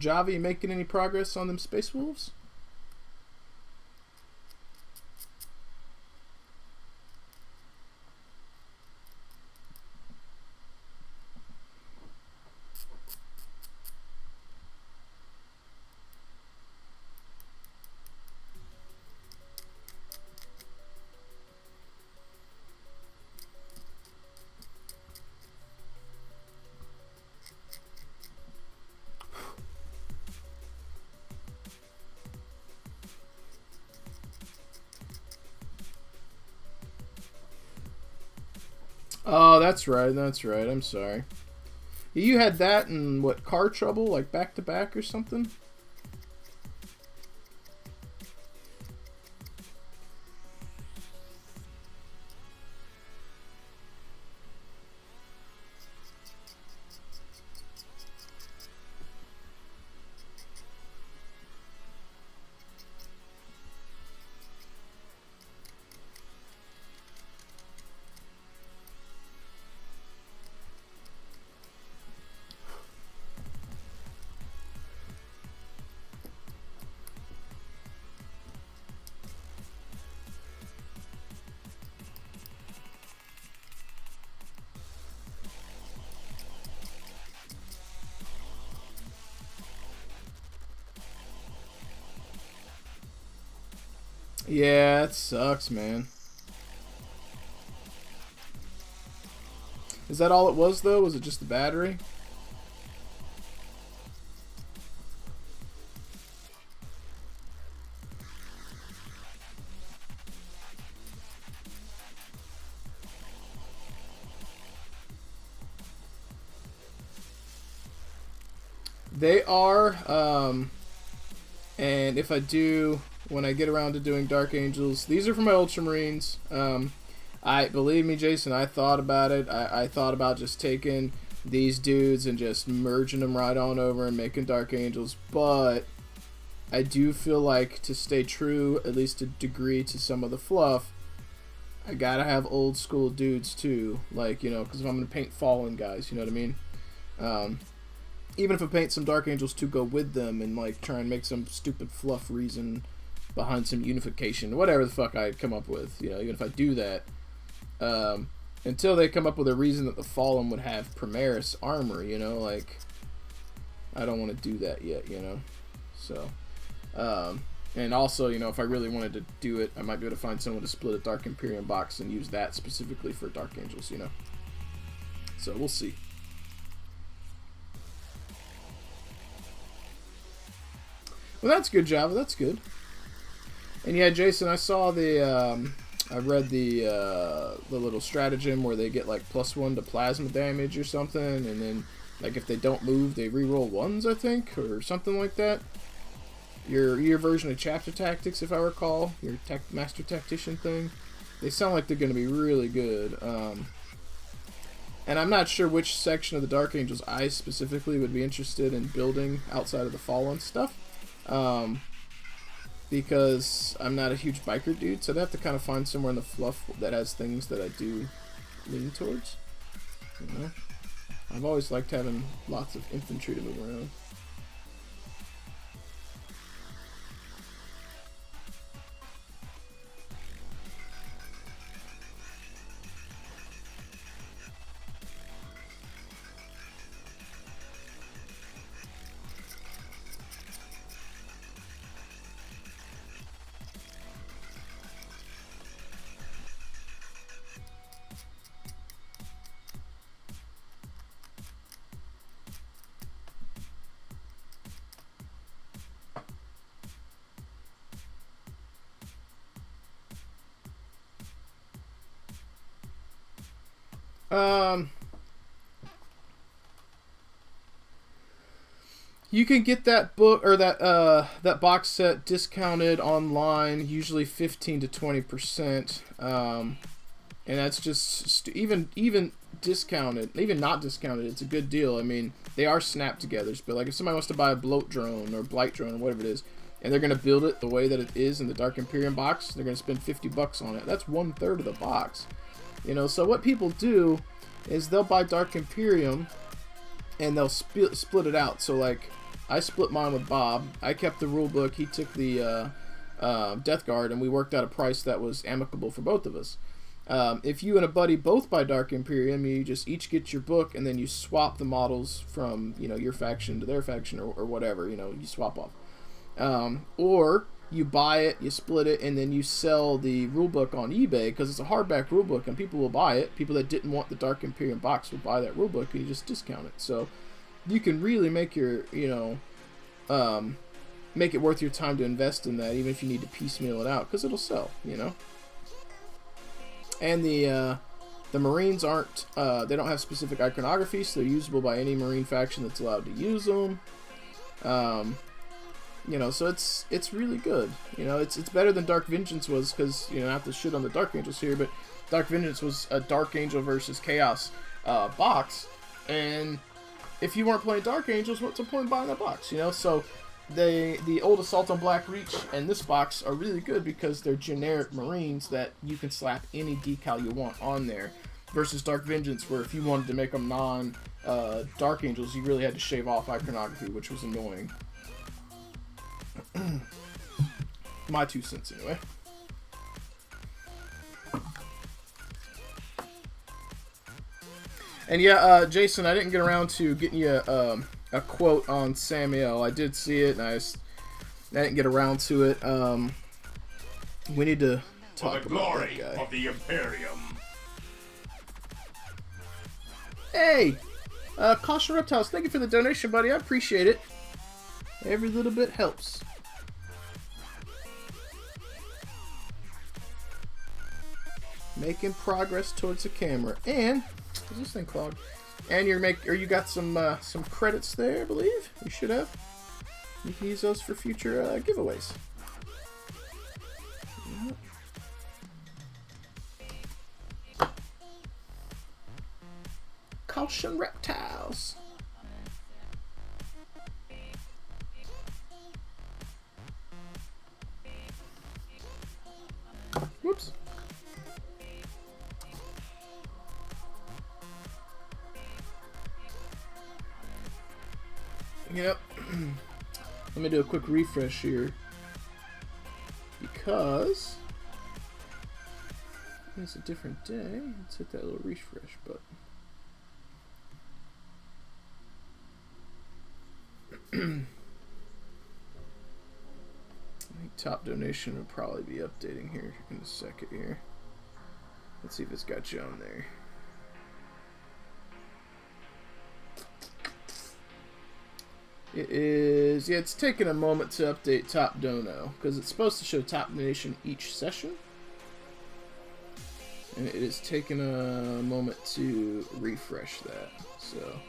Java, making any progress on them Space Wolves? That's right. That's right. I'm sorry. You had that and what? Car trouble, like back to back or something. Yeah, it sucks, man. Is that all it was, though? Was it just the battery? They are, um, and if I do, when I get around to doing Dark Angels, these are for my Ultramarines. Um, I believe me, Jason. I thought about it. I, I thought about just taking these dudes and just merging them right on over and making Dark Angels, but I do feel like to stay true, at least a degree, to some of the fluff, I gotta have old school dudes too. Like you know, because if I'm gonna paint fallen guys, you know what I mean. Um, even if I paint some Dark Angels to go with them and like try and make some stupid fluff reason behind some unification, whatever the fuck I come up with, you know, even if I do that, um, until they come up with a reason that the Fallen would have Primaris armor, you know, like I don't want to do that yet, you know. So, um, and also, you know, if I really wanted to do it, I might be able to find someone to split a Dark Imperium box and use that specifically for Dark Angels, you know. So we'll see. Well, that's good, Java. That's good. And yeah, Jason, I saw the, um, I read the uh, the little stratagem where they get like plus one to plasma damage or something, and then like if they don't move, they reroll ones, I think, or something like that. Your your version of chapter tactics, if I recall, your tech, master tactician thing, they sound like they're going to be really good. Um, and I'm not sure which section of the Dark Angels I specifically would be interested in building outside of the Fallen stuff. Um, because I'm not a huge biker dude, so I'd have to kind of find somewhere in the fluff that has things that I do lean towards. You know? I've always liked having lots of infantry to move around. Um, you can get that book or that uh that box set discounted online, usually fifteen to twenty percent. Um, and that's just st- even even discounted, even not discounted, it's a good deal. I mean, they are snap togethers, but like if somebody wants to buy a bloat drone or blight drone or whatever it is, and they're gonna build it the way that it is in the Dark Imperium box, they're gonna spend fifty bucks on it. That's one third of the box. You know, so what people do is they'll buy Dark Imperium and they'll split split it out. So like, I split mine with Bob. I kept the rule book. He took the uh, uh, Death Guard, and we worked out a price that was amicable for both of us. Um, if you and a buddy both buy Dark Imperium, you just each get your book, and then you swap the models from you know your faction to their faction or, or whatever. You know, you swap off. Um, or you buy it, you split it, and then you sell the rulebook on eBay because it's a hardback rulebook and people will buy it. People that didn't want the Dark Imperium box will buy that rulebook and you just discount it. So you can really make your, you know, um, make it worth your time to invest in that, even if you need to piecemeal it out because it'll sell, you know. And the uh, The Marines aren't, uh, they don't have specific iconography, so they're usable by any Marine faction that's allowed to use them. Um, you know, so it's it's really good. You know, it's it's better than Dark Vengeance was because you know not to shit on the Dark Angels here, but Dark Vengeance was a Dark Angel versus Chaos uh, box, and if you weren't playing Dark Angels, what's the point of buying that box? You know, so they the old Assault on Black Reach and this box are really good because they're generic Marines that you can slap any decal you want on there. Versus Dark Vengeance, where if you wanted to make them non uh, Dark Angels, you really had to shave off iconography, which was annoying. My two cents, anyway. And yeah, uh, Jason, I didn't get around to getting you a, um, a quote on Sammael. I did see it, and I, just, I didn't get around to it. Um, we need to For talk the about glory that guy. of the Imperium. Hey, uh, Caution Reptiles, thank you for the donation, buddy. I appreciate it. Every little bit helps. Making progress towards the camera, and is this thing clogged? And you're make, or you got some uh, some credits there, I believe. You should have. You can use those for future uh, giveaways. Caution reptiles. Whoops. Yep. Let me do a quick refresh here. Because it's a different day. Let's hit that little refresh button. I think top donation will probably be updating here in a second here. Let's see if it's got you on there. It is, yeah, it's taking a moment to update top dono because it's supposed to show top Nation each session. And it is taking a moment to refresh that, so.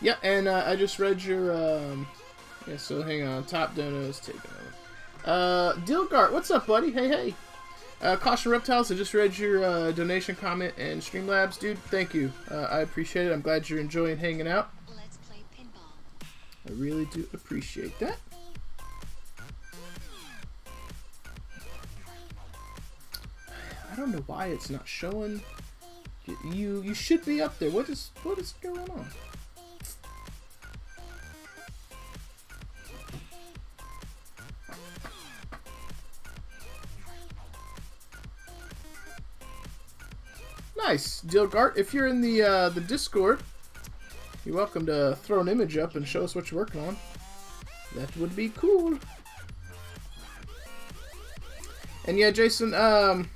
yeah, and uh, I just read your. Um, yeah, so hang on. Top dono is taking over. Uh, Dilgart, what's up, buddy? Hey, hey. Uh, Caution Reptiles, I just read your uh, donation comment and Streamlabs, dude. Thank you. Uh, I appreciate it. I'm glad you're enjoying hanging out. Let's play pinball. I really do appreciate that. I don't know why it's not showing. You you, you should be up there. What is what is going on? Nice, Dilgart. If you're in the uh, the Discord, you're welcome to throw an image up and show us what you're working on. That would be cool. And yeah, Jason, um,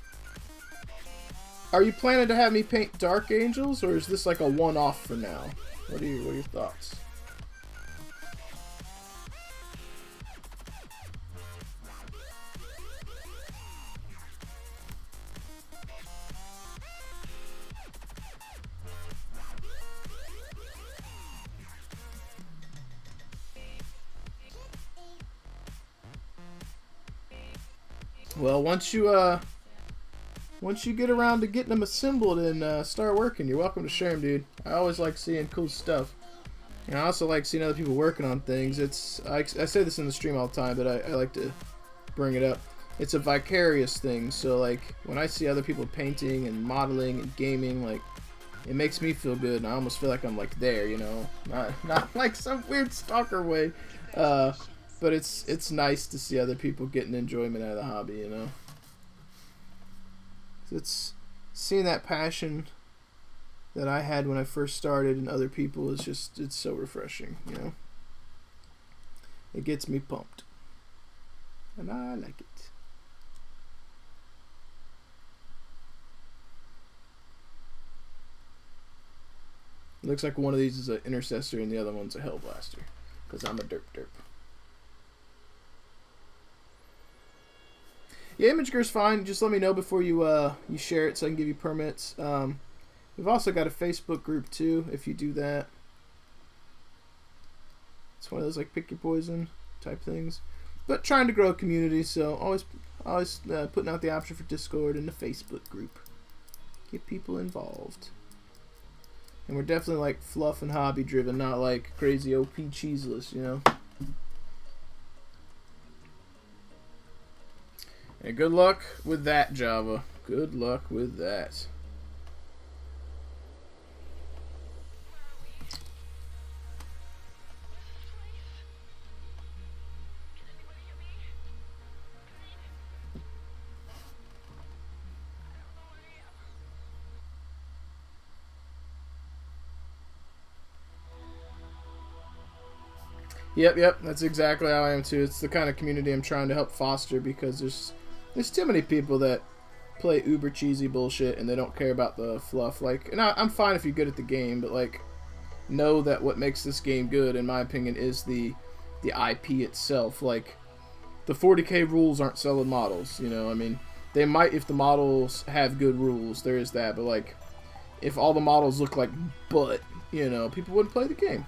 are you planning to have me paint Dark Angels, or is this like a one-off for now? What are your What are your thoughts? Well, once you uh, once you get around to getting them assembled and uh, start working, you're welcome to share them, dude. I always like seeing cool stuff. And I also like seeing other people working on things. It's I, I say this in the stream all the time, but I, I like to bring it up. It's a vicarious thing. So like when I see other people painting and modeling and gaming, like it makes me feel good, and I almost feel like I'm like there, you know, not not like some weird stalker way. Uh, but it's it's nice to see other people getting enjoyment out of the hobby, you know. It's seeing that passion that I had when I first started and other people is just it's so refreshing, you know. It gets me pumped. And I like it. looks like one of these is an intercessor and the other one's a hellblaster. Because I'm a derp derp. Yeah, Imgur's fine. Just let me know before you uh you share it so I can give you permits. Um, we've also got a Facebook group too. If you do that, it's one of those like pick your poison type things. But trying to grow a community, so always always uh, putting out the option for Discord and the Facebook group. Get people involved. And we're definitely like fluff and hobby driven, not like crazy OP cheeseless, you know. And good luck with that, Java. Good luck with that. Yep, yep, that's exactly how I am too. It's the kind of community I'm trying to help foster because there's there's too many people that play uber cheesy bullshit and they don't care about the fluff. Like, and I, I'm fine if you're good at the game, but like, know that what makes this game good, in my opinion, is the the IP itself. Like, the 40k rules aren't selling models. You know, I mean, they might if the models have good rules. There is that, but like, if all the models look like butt, you know, people wouldn't play the game.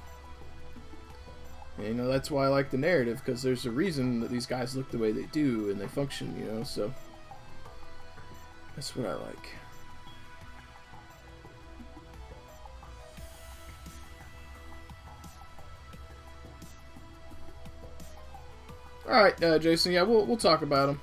And, you know, that's why I like the narrative because there's a reason that these guys look the way they do and they function. You know, so that's what I like. All right, uh, Jason. Yeah, we'll we'll talk about him.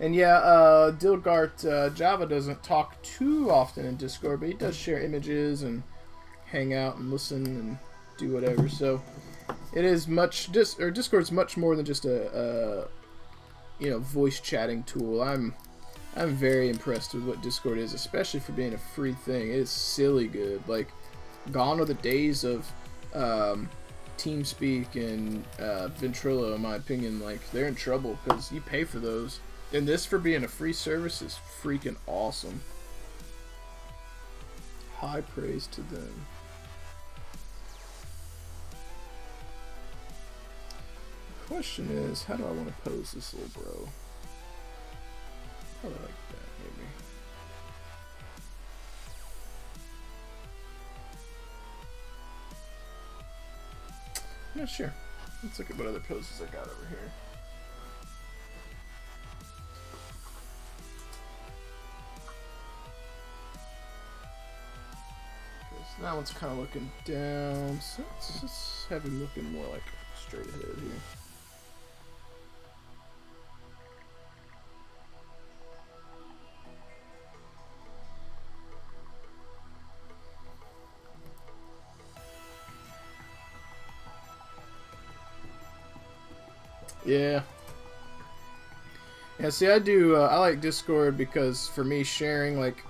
And yeah, uh, Dilgart uh, Java doesn't talk too often in Discord, but he does share images and hang out and listen and do whatever. So it is much dis or Discord's much more than just a, a you know voice chatting tool. I'm I'm very impressed with what Discord is, especially for being a free thing. It is silly good. Like gone are the days of um, TeamSpeak and uh, Ventrilo, in my opinion. Like they're in trouble because you pay for those. And this for being a free service is freaking awesome. High praise to them. Question is, how do I want to pose this little bro? Probably like that, maybe. Not sure. Let's look at what other poses I got over here. That one's kind of looking down. So let's just have him looking more like straight ahead here. Yeah. Yeah, see, I do, uh, I like Discord because for me, sharing, like,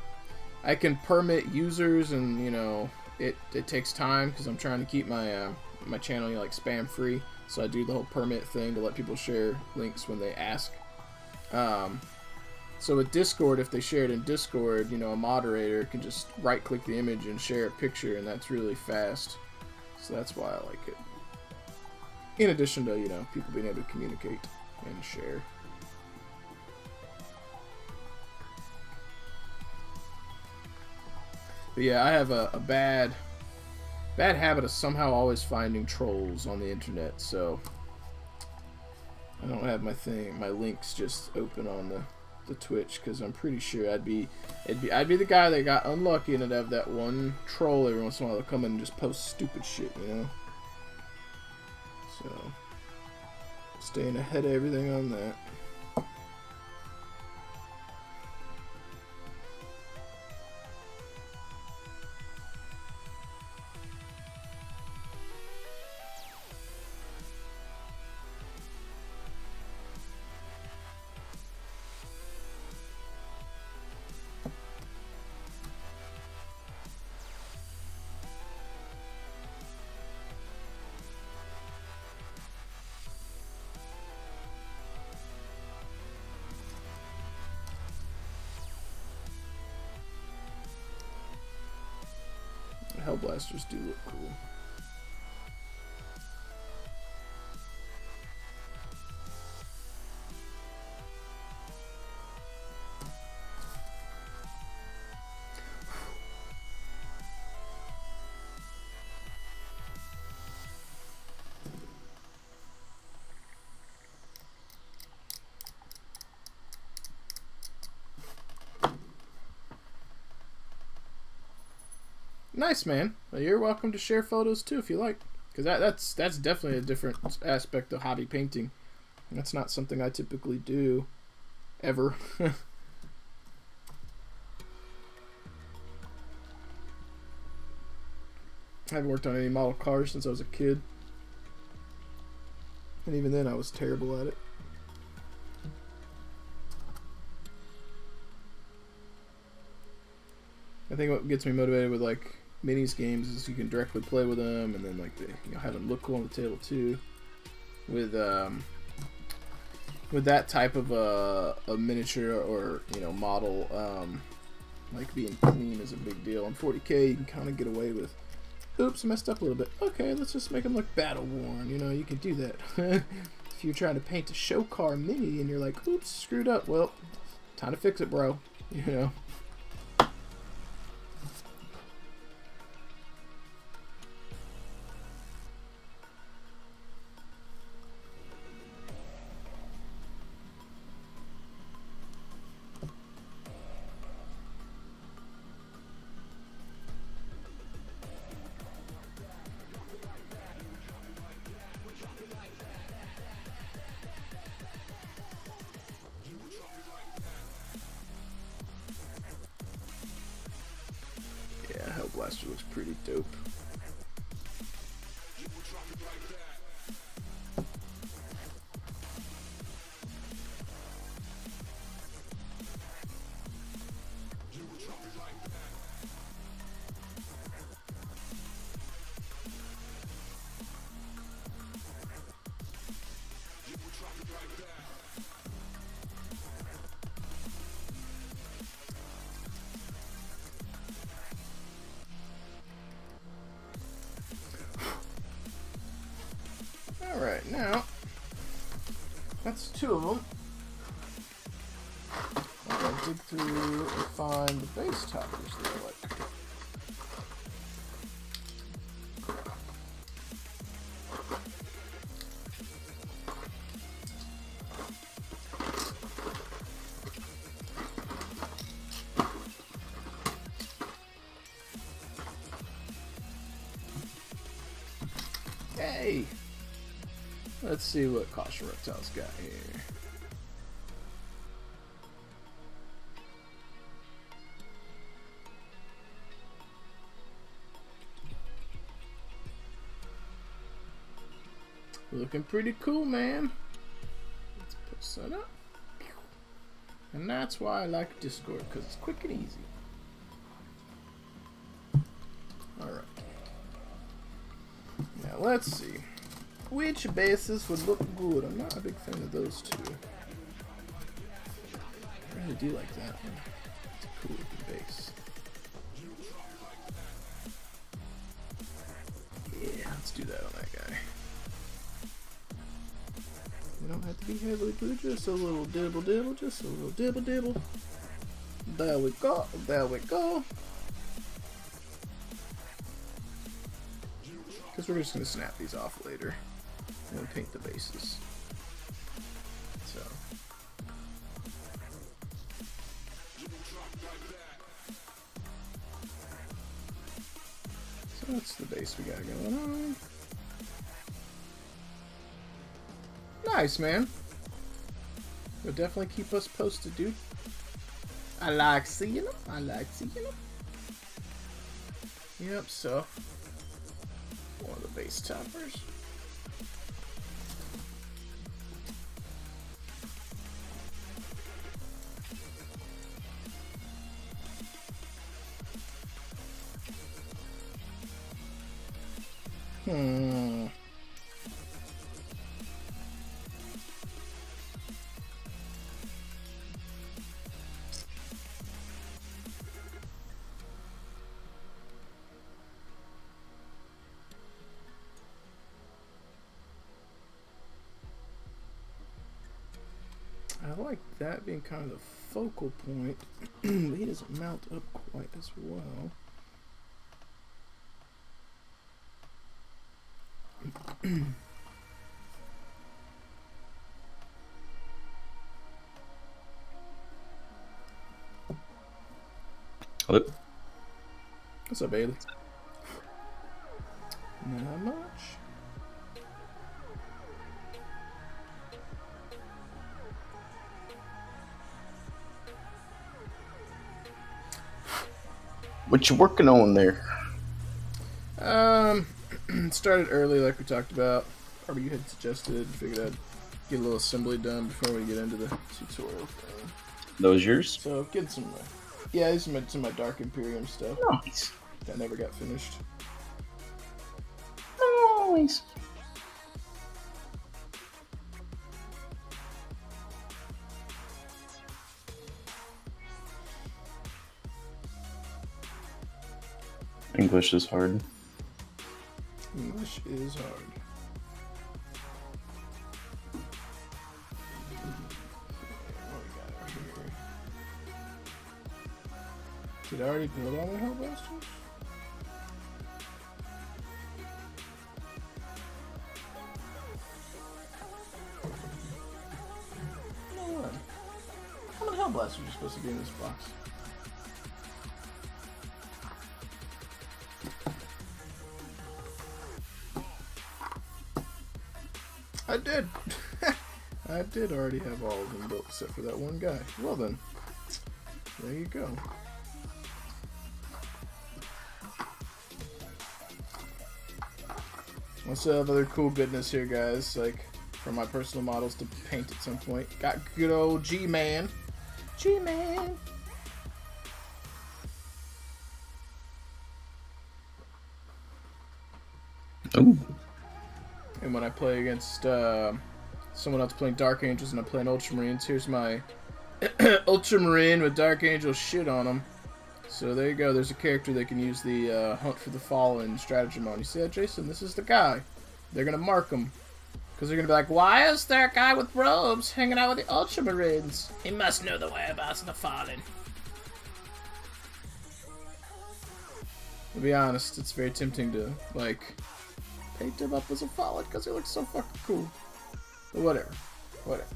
I can permit users and, you know, it, it takes time because I'm trying to keep my, uh, my channel, you know, like, spam free. So I do the whole permit thing to let people share links when they ask. Um, so with Discord, if they share it in Discord, you know, a moderator can just right-click the image and share a picture, and that's really fast. So that's why I like it. In addition to, you know, people being able to communicate and share. But yeah, I have a, a bad bad habit of somehow always finding trolls on the internet, so I don't have my thing my links just open on the the Twitch because I'm pretty sure I'd be, it'd be I'd be the guy that got unlucky and I'd have that one troll every once in a while that come in and just post stupid shit, you know. So staying ahead of everything on that. Hellblasters do look cool. Nice, man. Well, you're welcome to share photos too if you like, because that, that's that's definitely a different aspect of hobby painting. That's not something I typically do, ever. I haven't worked on any model cars since I was a kid, and even then I was terrible at it. I think what gets me motivated with like minis games is you can directly play with them, and then like they, you know, have them look cool on the table too. With um, with that type of a, a miniature or you know model, um, like being clean is a big deal. On 40k, you can kind of get away with. Oops, messed up a little bit. Okay, let's just make them look battle worn. You know, you can do that. if you're trying to paint a show car mini and you're like, oops, screwed up. Well, time to fix it, bro. You know. Hey! Let's see what Caution Reptile's got here. Looking pretty cool, man. Let's post that up. And that's why I like Discord, because it's quick and easy. Let's see. Which bases would look good? I'm not a big fan of those two. I really do like that one. It's a cool looking base. Yeah, let's do that on that guy. You don't have to be heavily glued, just a little dibble dibble, just a little dibble dibble. There we go, there we go. Because we're just going to snap these off later and then paint the bases. So. So that's the base we got going on. Nice, man. Will definitely keep us posted, dude. I like seeing them. I like seeing them. Yep, so of like that being kind of the focal point. but he doesn't mount up quite as well. What you working on there? Um, started early, like we talked about. Or you had suggested. Figured I'd get a little assembly done before we get into the tutorial thing. Those yours? So get some, uh, yeah, these are my, some of my Dark Imperium stuff Nice. that never got finished. Nice. English is hard. English is hard. Did I already build all the Hellblasters? How many Hellblasters are supposed to be in this box? I did. I did already have all of them built except for that one guy. Well then, there you go. Lots of other cool goodness here, guys. Like for my personal models to paint at some point. Got good old G-Man. G-Man. Ooh. And when I play against uh, someone else playing Dark Angels and I'm playing Ultramarines, here's my Ultramarine with Dark Angel shit on him. So there you go. There's a character that can use the uh, Hunt for the Fallen stratagem on. You see that, Jason? This is the guy. They're gonna mark him because they're gonna be like, "Why is there a guy with robes hanging out with the Ultramarines? He must know the whereabouts of the Fallen." To be honest, it's very tempting to like paint him up as a Fallen because he looks so fucking cool. But whatever, whatever.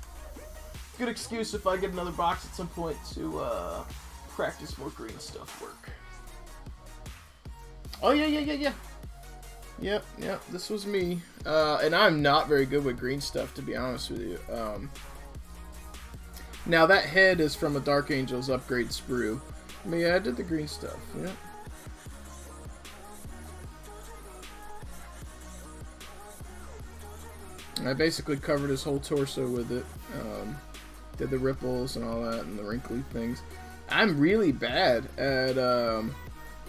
Good excuse if I get another box at some point to uh, practice more green stuff work. Oh yeah, yeah, yeah, yeah. Yep, yep. This was me, uh, and I'm not very good with green stuff to be honest with you. Um, now that head is from a Dark Angels upgrade sprue. But yeah, I did the green stuff. Yep. I basically covered his whole torso with it. Um, did the ripples and all that and the wrinkly things. I'm really bad at um,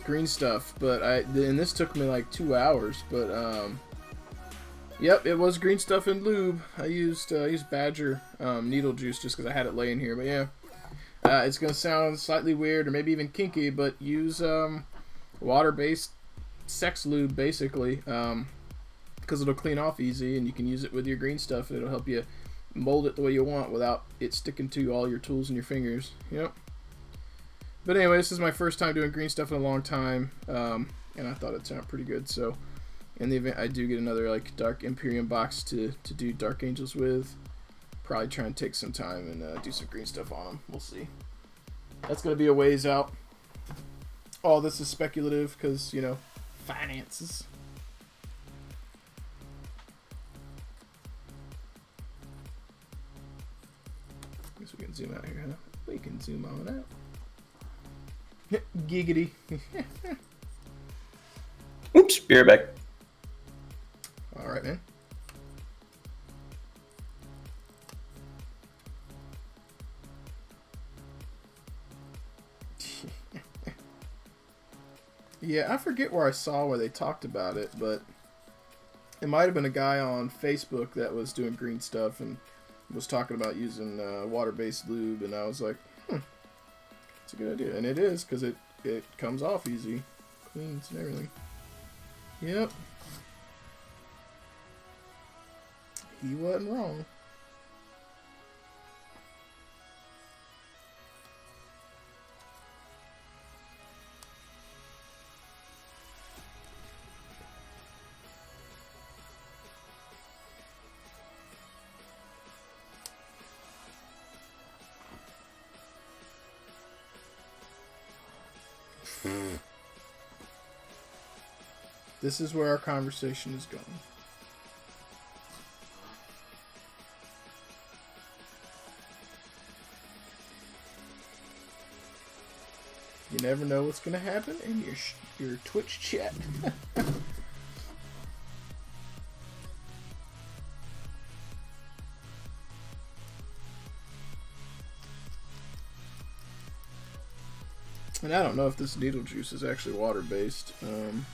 green stuff, but I and this took me like two hours. But um, yep, it was green stuff and lube. I used uh, I used Badger um, needle juice just because I had it laying here. But yeah, uh, it's gonna sound slightly weird or maybe even kinky, but use um, water-based sex lube basically. Because it'll clean off easy and you can use it with your green stuff and it'll help you mold it the way you want without it sticking to all your tools and your fingers. Yep. But anyway, this is my first time doing green stuff in a long time, um, and I thought it turned out pretty good. So, in the event I do get another like Dark Imperium box to to do Dark Angels with, probably try and take some time and uh, do some green stuff on them. We'll see. That's gonna be a ways out. All this is speculative because you know finances. Can zoom out here, huh? We can zoom on out. Giggity. Oops, be right back. All right, man. yeah, I forget where I saw where they talked about it, but it might have been a guy on Facebook that was doing green stuff and was talking about using uh, water-based lube, and I was like, hmm, it's a good idea, and it is because it it comes off easy, cleans and everything. Yep. He wasn't wrong. This is where our conversation is going. You never know what's gonna happen in your your Twitch chat. and I don't know if this needle juice is actually water based. Um,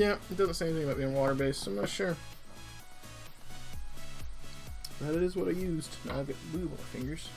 Yeah, it doesn't say anything about being water based, so I'm not sure. That is what I used. Now I get blue on my fingers.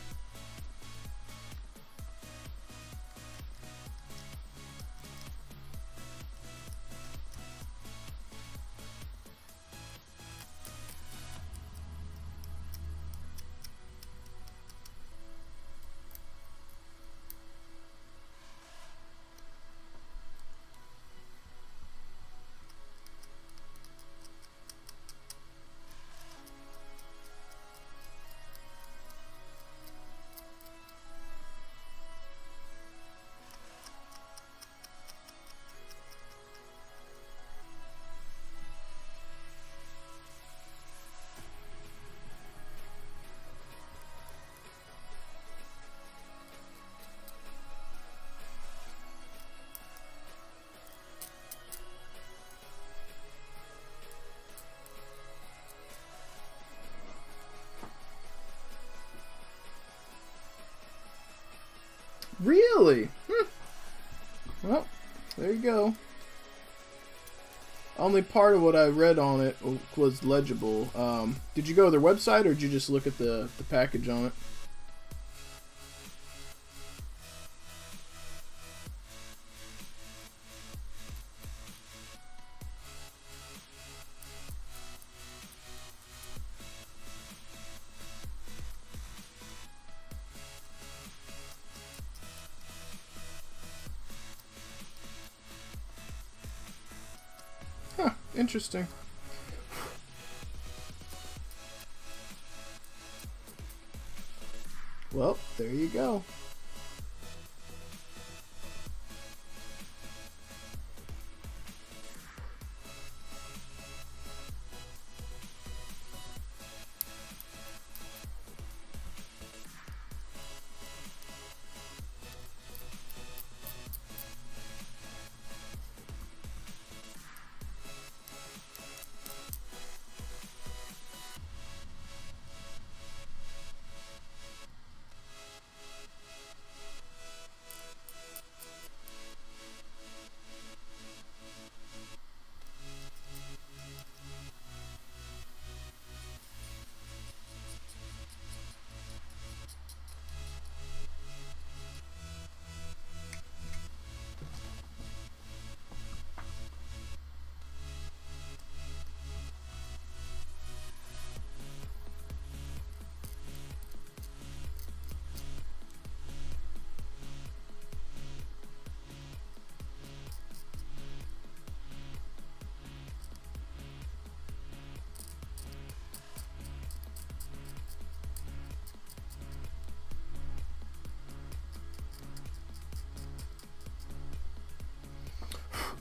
Only part of what I read on it was legible. Um, did you go to their website or did you just look at the, the package on it? Interesting. Well, there you go.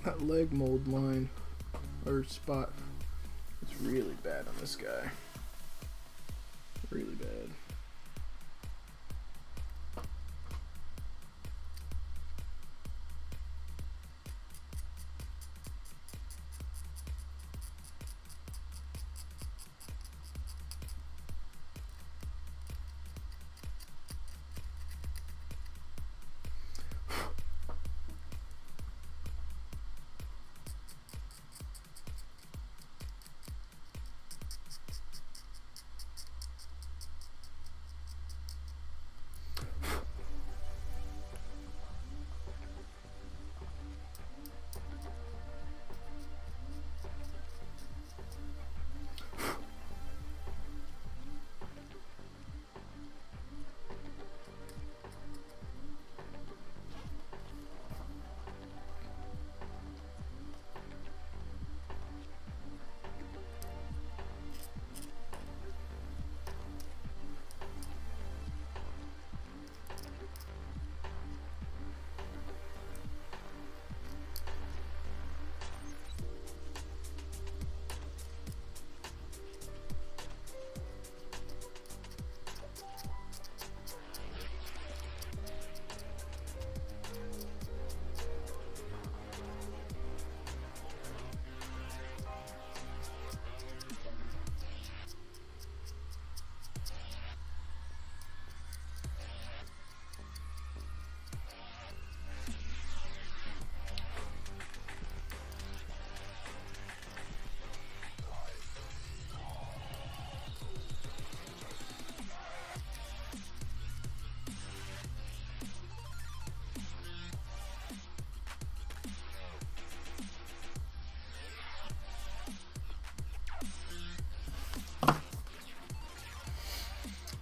That leg mold line or spot it's really bad on this guy. Really bad.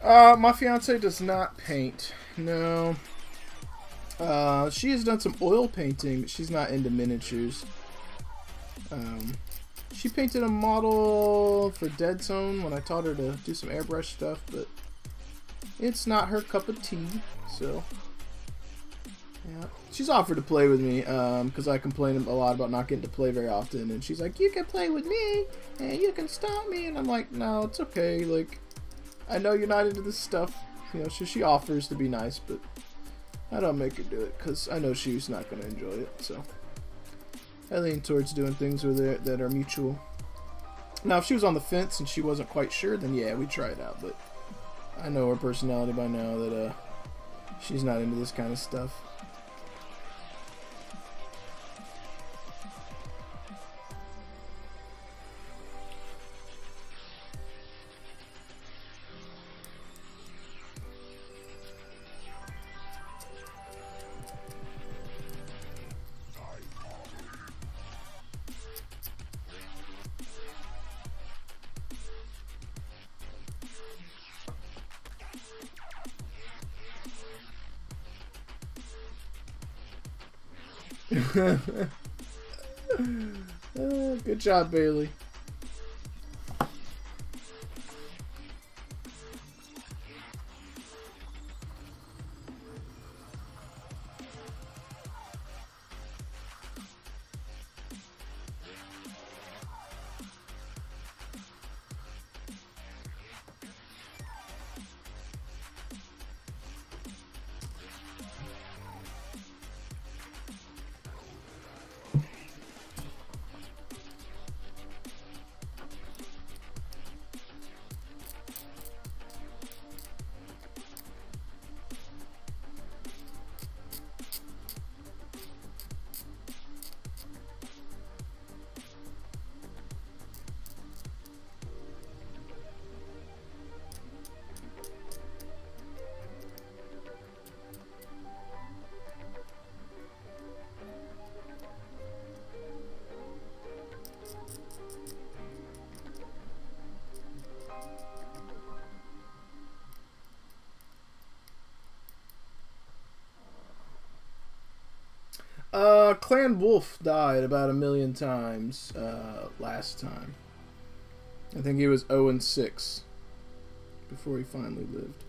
Uh, my fiance does not paint. No. Uh, she has done some oil painting, but she's not into miniatures. Um, she painted a model for Dead Zone when I taught her to do some airbrush stuff, but it's not her cup of tea. So, yeah, she's offered to play with me because I complain a lot about not getting to play very often, and she's like, "You can play with me, and you can stop me," and I'm like, "No, it's okay. Like, I know you're not into this stuff, you know." So she offers to be nice, but I don't make her do it because I know she's not going to enjoy it. So I lean towards doing things with her that are mutual. Now, if she was on the fence and she wasn't quite sure, then yeah, we'd try it out. But I know her personality by now that uh, she's not into this kind of stuff. Uh, good job, Bailey. Uh, Clan Wolf died about a million times uh, last time. I think he was 0 and 6 before he finally lived.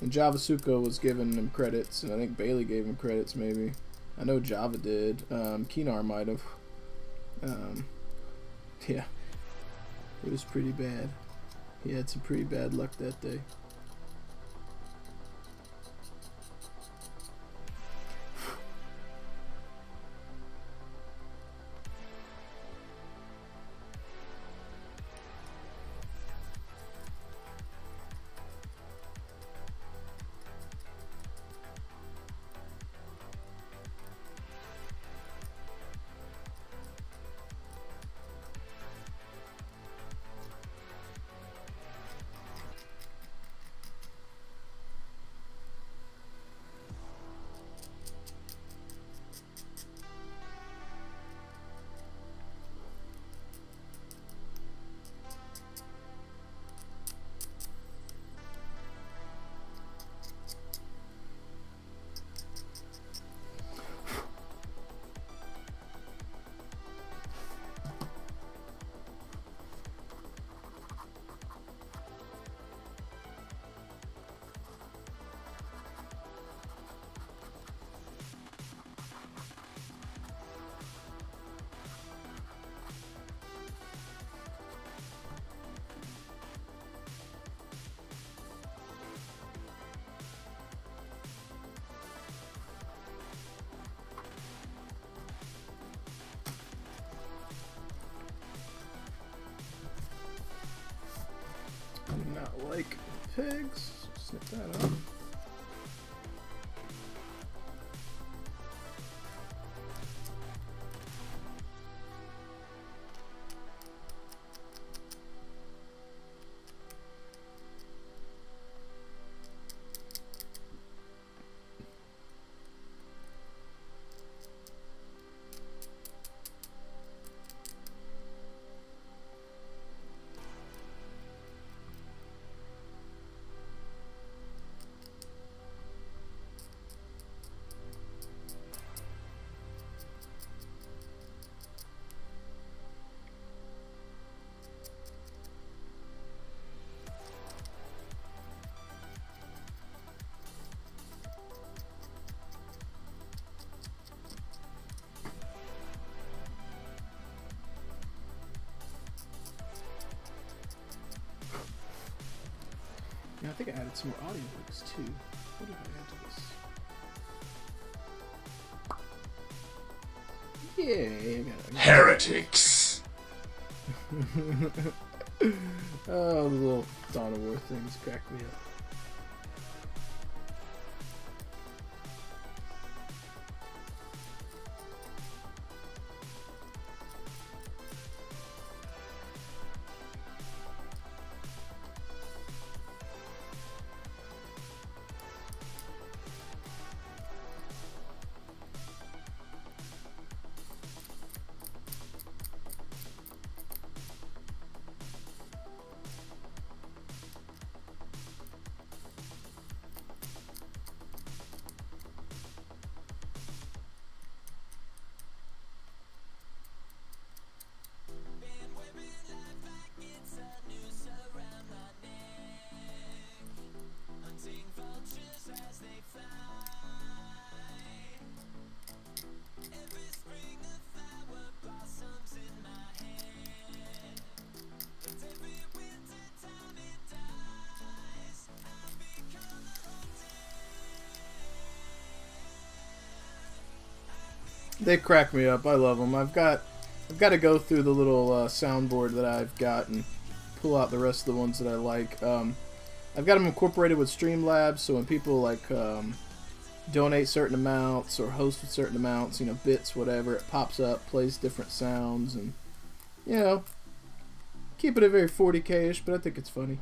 And Javasuko was giving him credits, and I think Bailey gave him credits maybe. I know Java did. Um, Kinar might have. Um, yeah. It was pretty bad. He had some pretty bad luck that day. Think I added some more audiobooks too. What did I add to this? Yeah, I got. Heretics. Oh, the little Dawn of War things crack me up. They crack me up. I love them. I've got, I've got to go through the little uh, soundboard that I've got and pull out the rest of the ones that I like. Um, I've got them incorporated with Streamlabs, so when people like um, donate certain amounts or host certain amounts, you know, bits, whatever, it pops up, plays different sounds, and you know, keep it a very 40k-ish, but I think it's funny.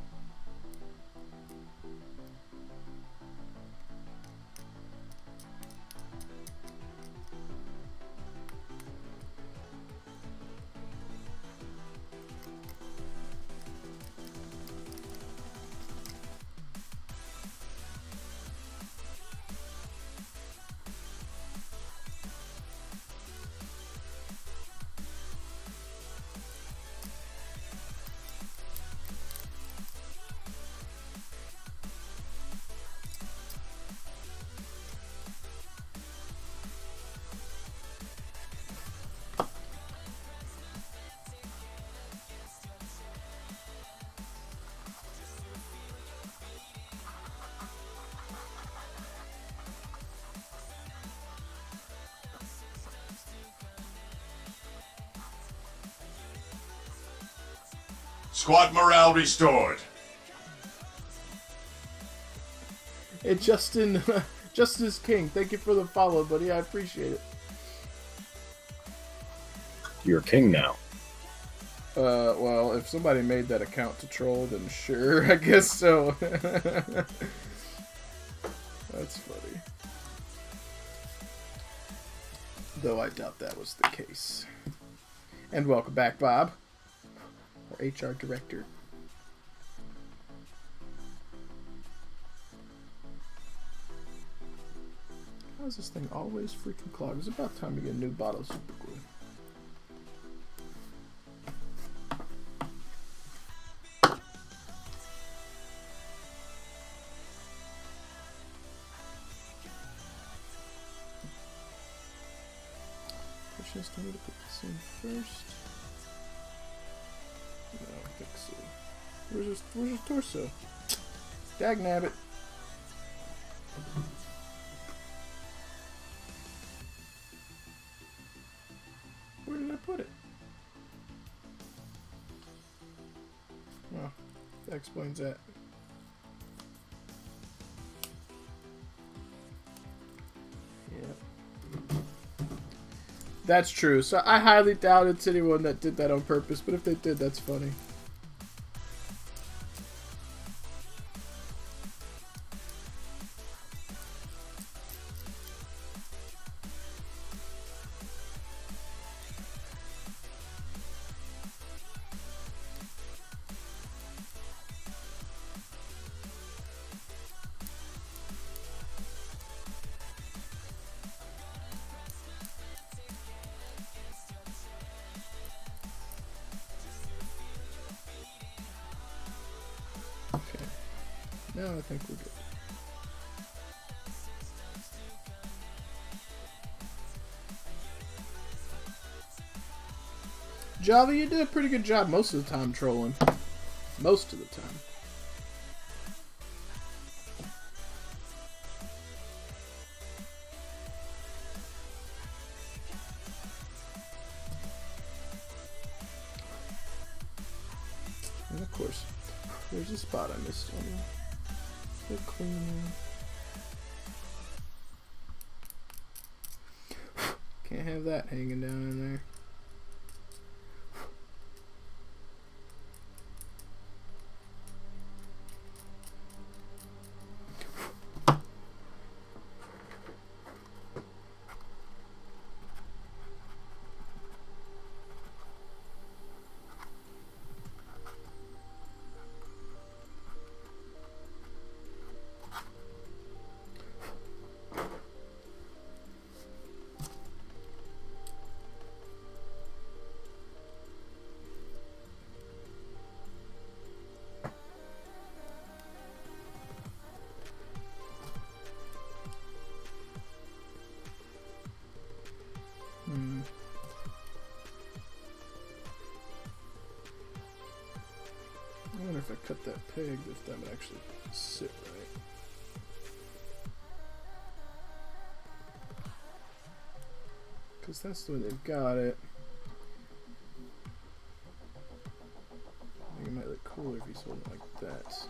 Squad morale restored. Hey, Justin, Justice King, thank you for the follow, buddy. I appreciate it. You're king now. Uh, well, if somebody made that account to troll, then sure, I guess so. That's funny. Though I doubt that was the case. And welcome back, Bob, our HR director. How is this thing always freaking clogged? It's about time to get a new bottle of super glue. I need to put this in first? Where's his, where's his torso? Dag. Where did I put it? Well, that explains that. That's true. So I highly doubt it's anyone that did that on purpose, but if they did, that's funny. Java, you did a pretty good job most of the time trolling. Most of the time. And of course, there's a spot I missed on the cleaner. Can't have that hanging down. That peg, if that would actually sit right. Because that's the way they've got it. I think it might look cooler if he's holding it like that.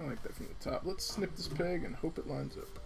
I like that from the top. Let's snip this peg and hope it lines up.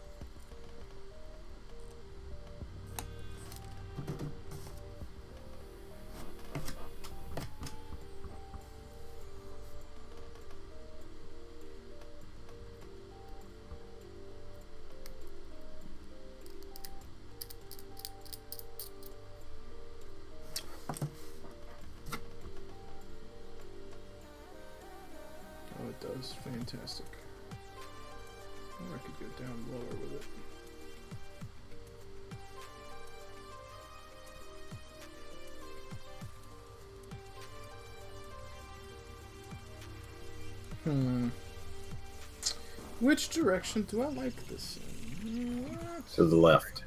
Which direction do I like this in? What? To the left.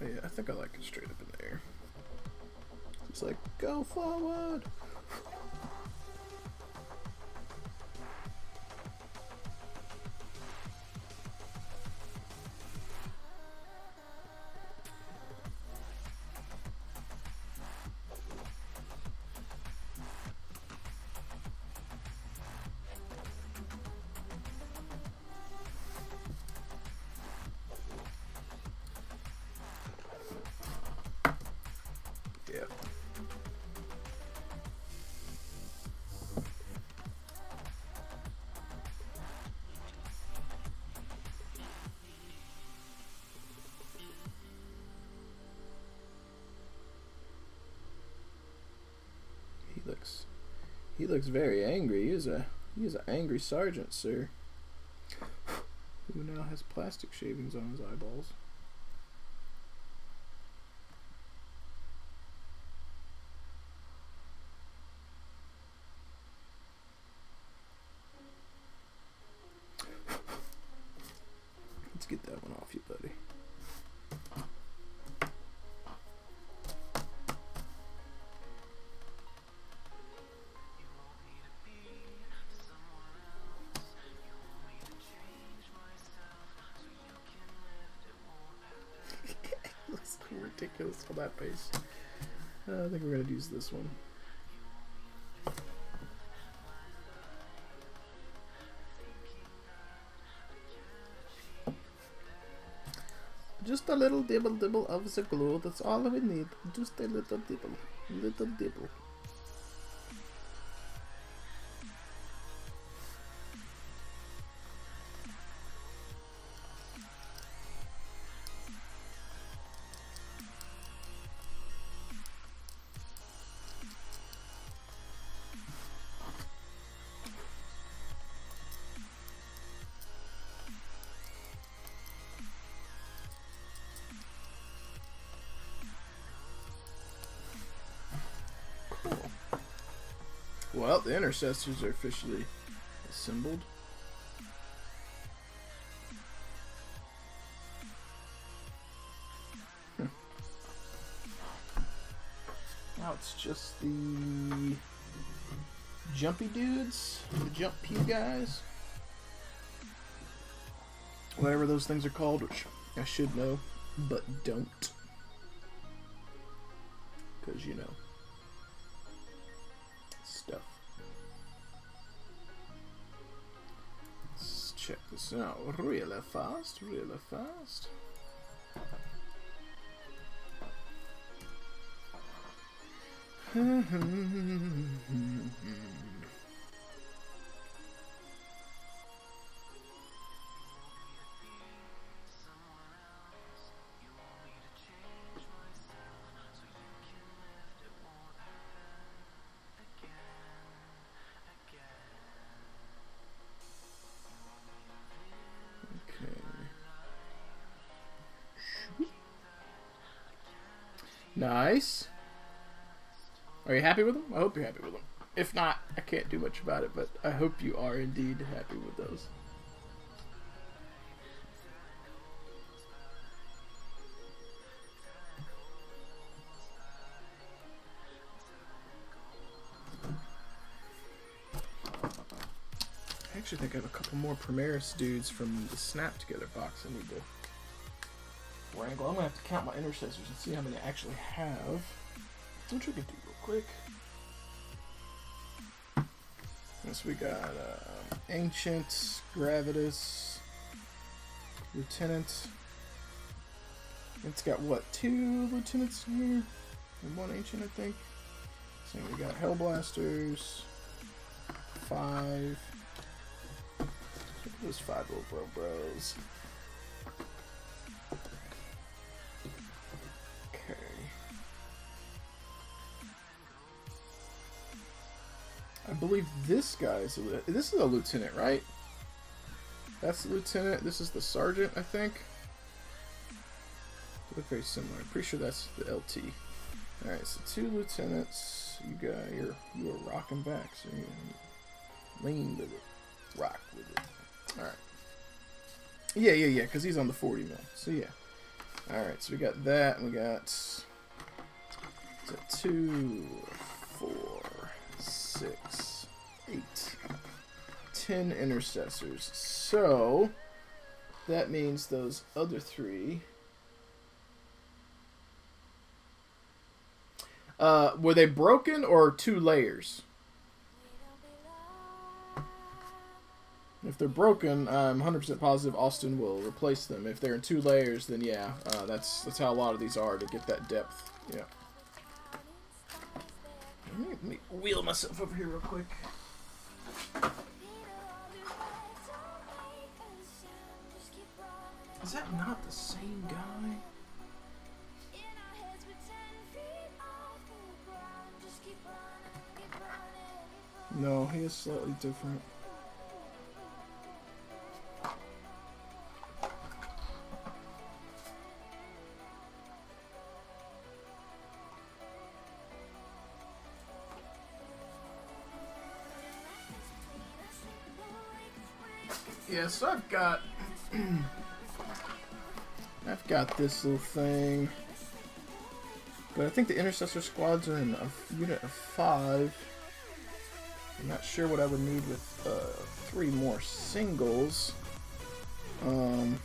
Yeah, I think I like it straight up in there. It's like, go forward! Looks very angry. He is a he is an angry sergeant, sir. Who now has plastic shavings on his eyeballs. That base. Uh, I think we're gonna use this one. Just a little dibble dibble of the glue, that's all we need. Just a little dibble. Little dibble. Well, the intercessors are officially assembled. Now it's just the jumpy dudes, the jump pew guys. Whatever those things are called, which I should know, but don't. Because, you know, out really fast, really fast. happy with them? I hope you're happy with them. If not, I can't do much about it, but I hope you are indeed happy with those. I actually think I have a couple more Primaris dudes from the Snap Together box I need to wrangle. I'm gonna have to count my intercessors and see how many I actually have. We can do quick. Yes, we got um, Ancient, Gravitas, Lieutenant. It's got what, two lieutenants here? And one ancient, I think. So we got Hellblasters, five. Those five little bro bros. Believe this guy is this is a lieutenant, right? That's the lieutenant. This is the sergeant, I think. They look very similar. I'm pretty sure that's the LT. All right, so two lieutenants. You got you're you are rocking back, so you lean with it, rock with it. All right. Yeah, yeah, yeah, because he's on the 40 mil. So yeah. All right, so we got that, and we got two, four, six, eight, ten intercessors. So that means those other three. Uh, were they broken or two layers? If they're broken, I'm 100% positive Austin will replace them. If they're in two layers, then yeah, uh, that's that's how a lot of these are to get that depth. Yeah. Let me, let me wheel myself over here real quick. Is that not the same guy? No, he is slightly different. Yeah, so I've got I've got this little thing. But I think the intercessor squads are in a unit of five. I'm not sure what I would need with uh, three more singles. Um,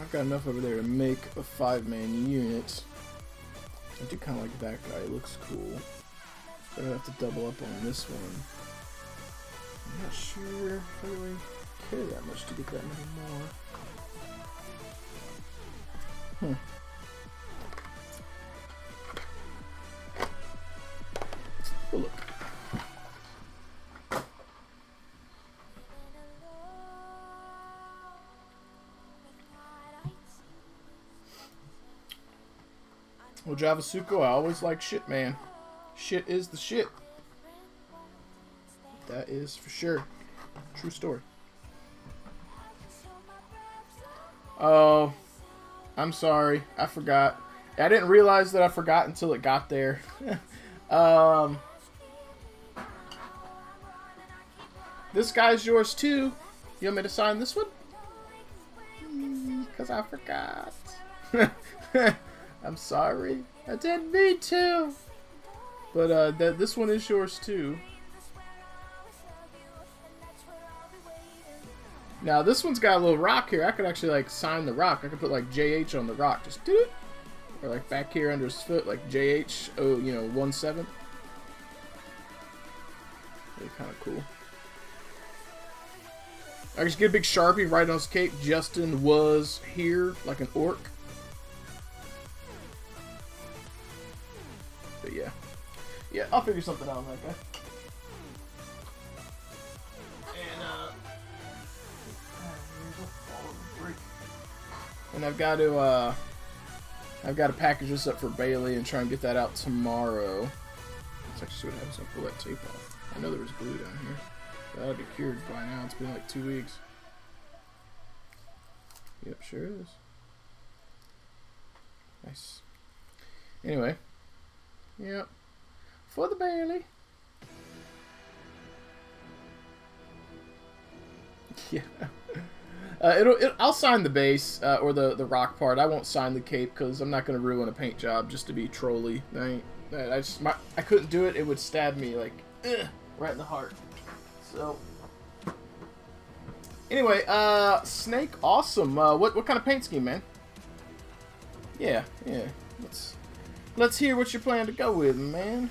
I've got enough over there to make a five-man unit. I do kind of like that guy. He looks cool. But I have to double up on this one. I'm not sure I really care that much to get that many more. Hmm. Oh, look. Well, Javasuko, I always like shit, man. Shit is the shit. That is for sure. True story. Oh, I'm sorry. I forgot. I didn't realize that I forgot until it got there. um, this guy's yours too. You want me to sign this one? Because I forgot. I'm sorry. I didn't mean to. But uh, th this one is yours too. Now this one's got a little rock here. I could actually like sign the rock. I could put like JH on the rock. Just do it. Or like back here under his foot, like JH. Oh, you know, one seven. Really kind of cool. I just get a big sharpie right on his cape. Justin was here, like an orc. But yeah, yeah, I'll figure something out on that guy. And I've got to uh, I've got to package this up for Bailey and try and get that out tomorrow. Let's actually see what happens I pull that tape off. I know there was glue down here. That'll be cured by now. It's been like two weeks. Yep, sure is. Nice. Anyway. Yep. For the Bailey. Yeah. Uh, it'll, it, I'll sign the base uh, or the the rock part. I won't sign the cape because I'm not gonna ruin a paint job just to be trolly. I I just my, I couldn't do it. It would stab me like ugh, right in the heart. So anyway, uh, Snake, awesome. Uh, what what kind of paint scheme, man? Yeah, yeah. Let's let's hear what you plan to go with, man.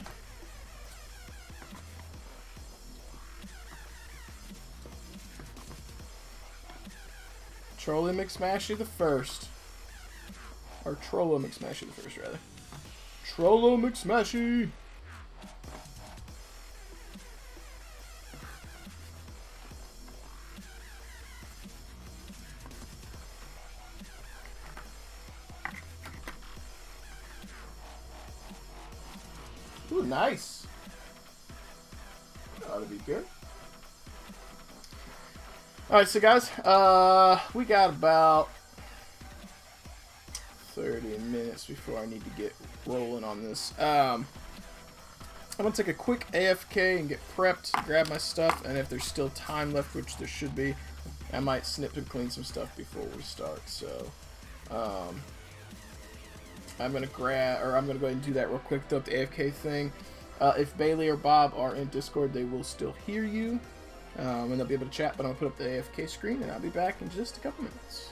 Trolly McSmashy the first. Or Trollo McSmashy the first, rather. Trollo McSmashy! Ooh, nice. Ought to be good. Alright, so guys, uh, we got about 30 minutes before I need to get rolling on this. Um, I'm going to take a quick AFK and get prepped, grab my stuff, and if there's still time left, which there should be, I might snip and clean some stuff before we start. So, um, I'm going to grab, or I'm going to go ahead and do that real quick, up the AFK thing. Uh, if Bailey or Bob are in Discord, they will still hear you. Um, and they'll be able to chat, but to put up the AFK screen, and I'll be back in just a couple minutes.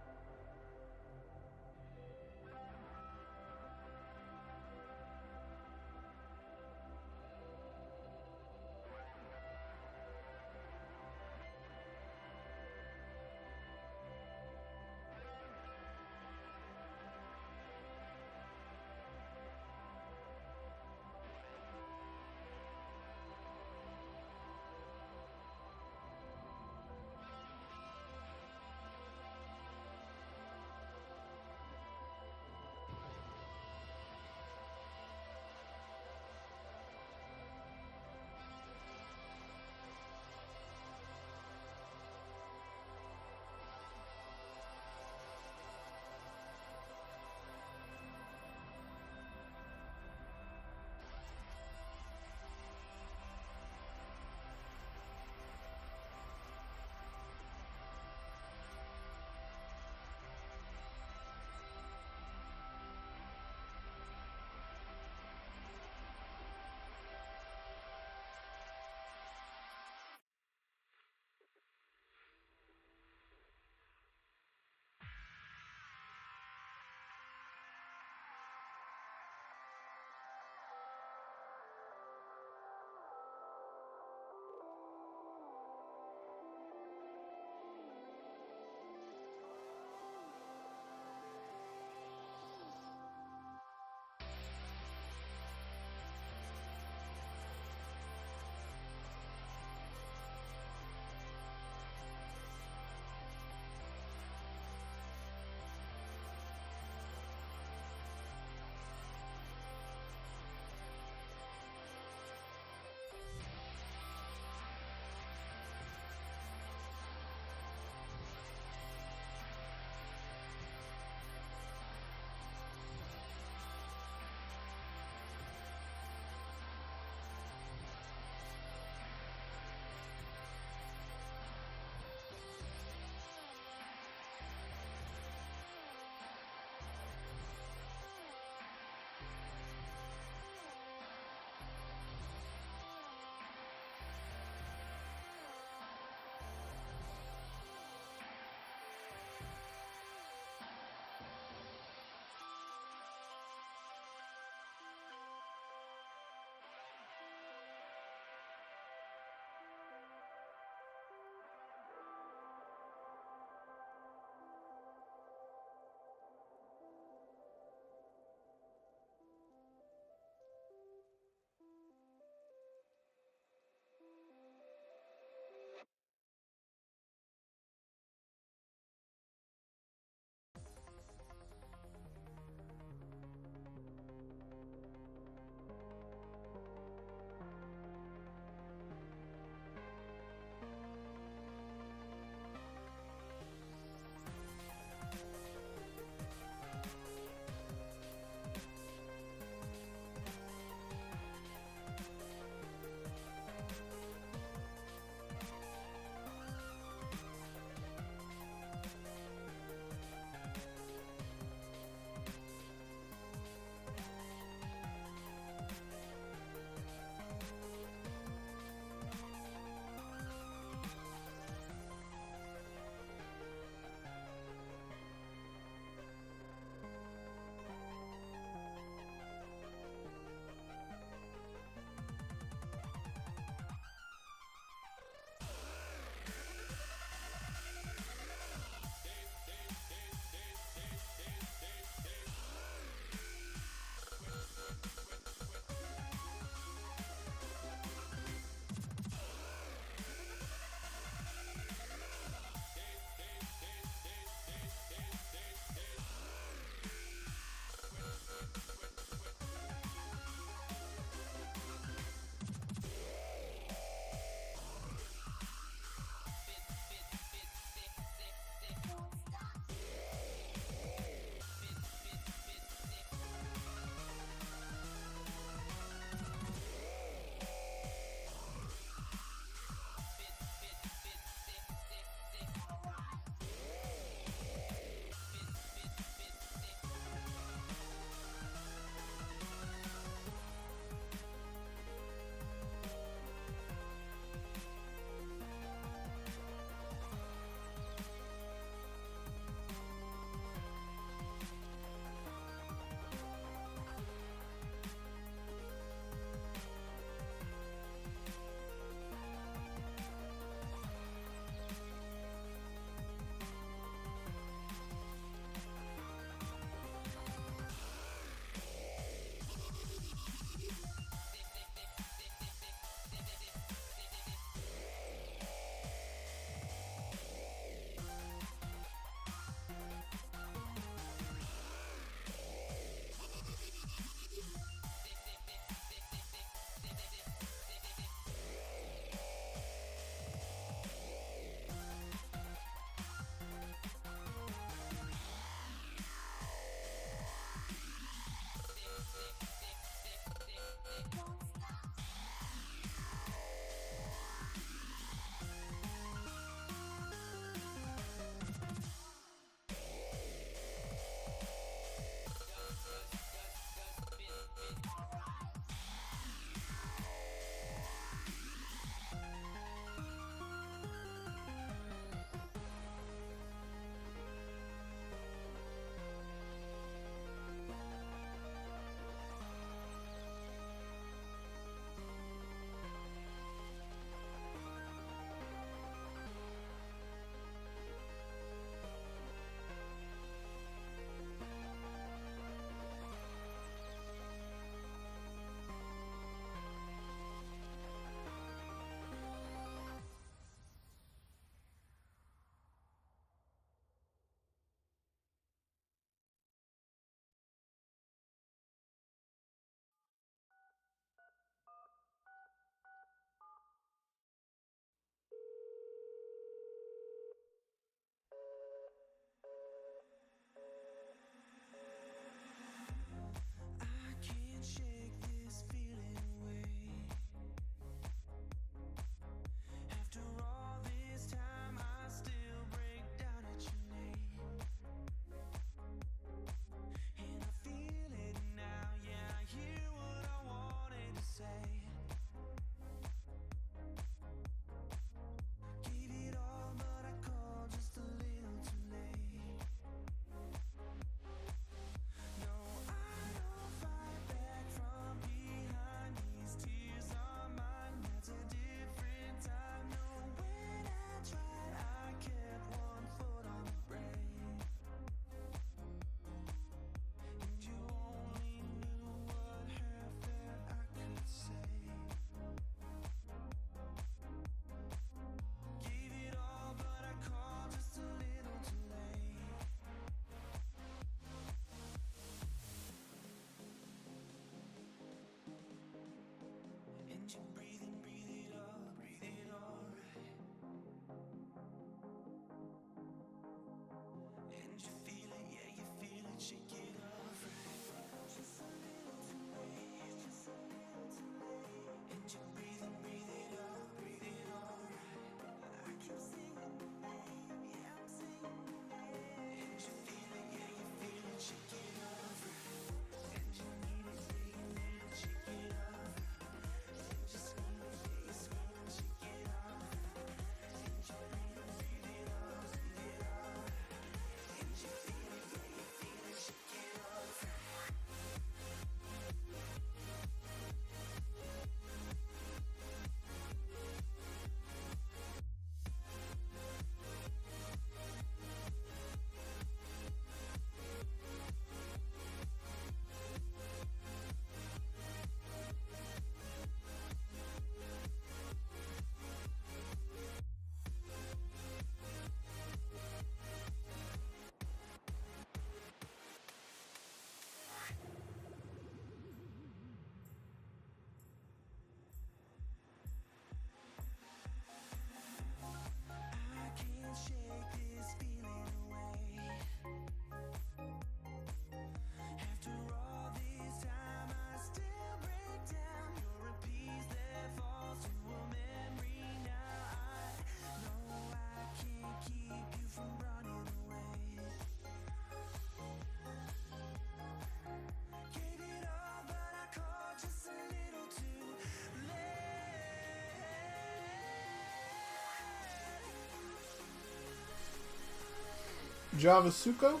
Javasuko.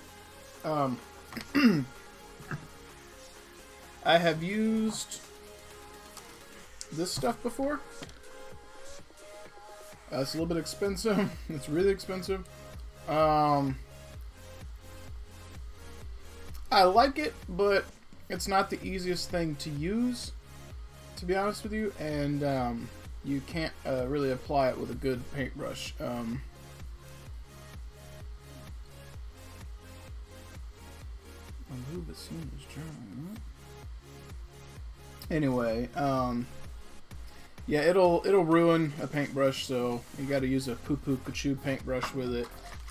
Um, I have used this stuff before. Uh, it's a little bit expensive. it's really expensive. Um, I like it, but it's not the easiest thing to use, to be honest with you, and um, you can't uh, really apply it with a good paintbrush. Um, Anyway, um, yeah, it'll it'll ruin a paintbrush, so you got to use a poo poo paintbrush with it.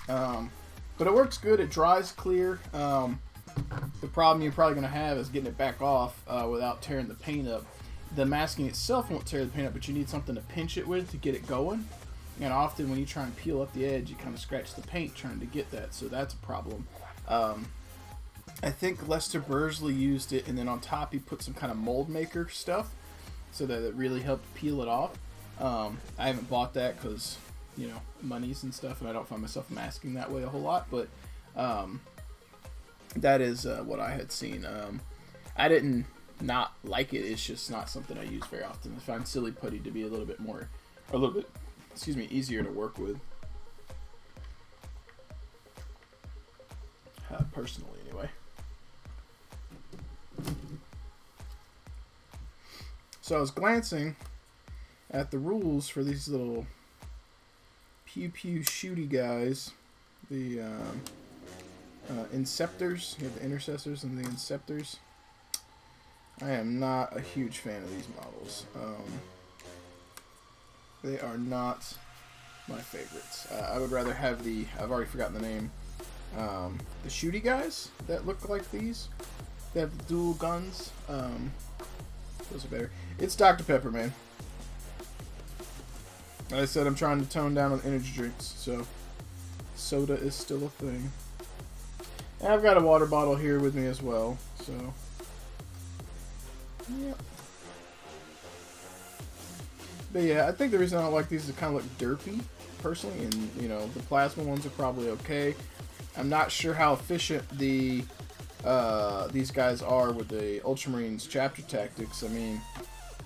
Um, but it works good. It dries clear. Um, the problem you're probably going to have is getting it back off uh, without tearing the paint up. The masking itself won't tear the paint up, but you need something to pinch it with to get it going. And often when you try and peel up the edge, you kind of scratch the paint trying to get that, so that's a problem. Um, I think Lester Bursley used it, and then on top he put some kind of mold maker stuff, so that it really helped peel it off. Um, I haven't bought that because you know monies and stuff, and I don't find myself masking that way a whole lot. But um, that is uh, what I had seen. Um, I didn't not like it. It's just not something I use very often. I find silly putty to be a little bit more, a little bit, excuse me, easier to work with. Uh, personally, anyway. So I was glancing at the rules for these little pew pew shooty guys, the um, uh, inceptors. You have the intercessors and the inceptors. I am not a huge fan of these models. Um, they are not my favorites. Uh, I would rather have the. I've already forgotten the name. Um, the shooty guys that look like these. They have dual guns. Um, those are better. It's Dr. Pepper, man. Like I said, I'm trying to tone down on energy drinks, so soda is still a thing. And I've got a water bottle here with me as well, so. Yep. But yeah, I think the reason I don't like these is kind of look derpy, personally, and you know, the plasma ones are probably okay. I'm not sure how efficient the uh, these guys are with the Ultramarines chapter tactics. I mean,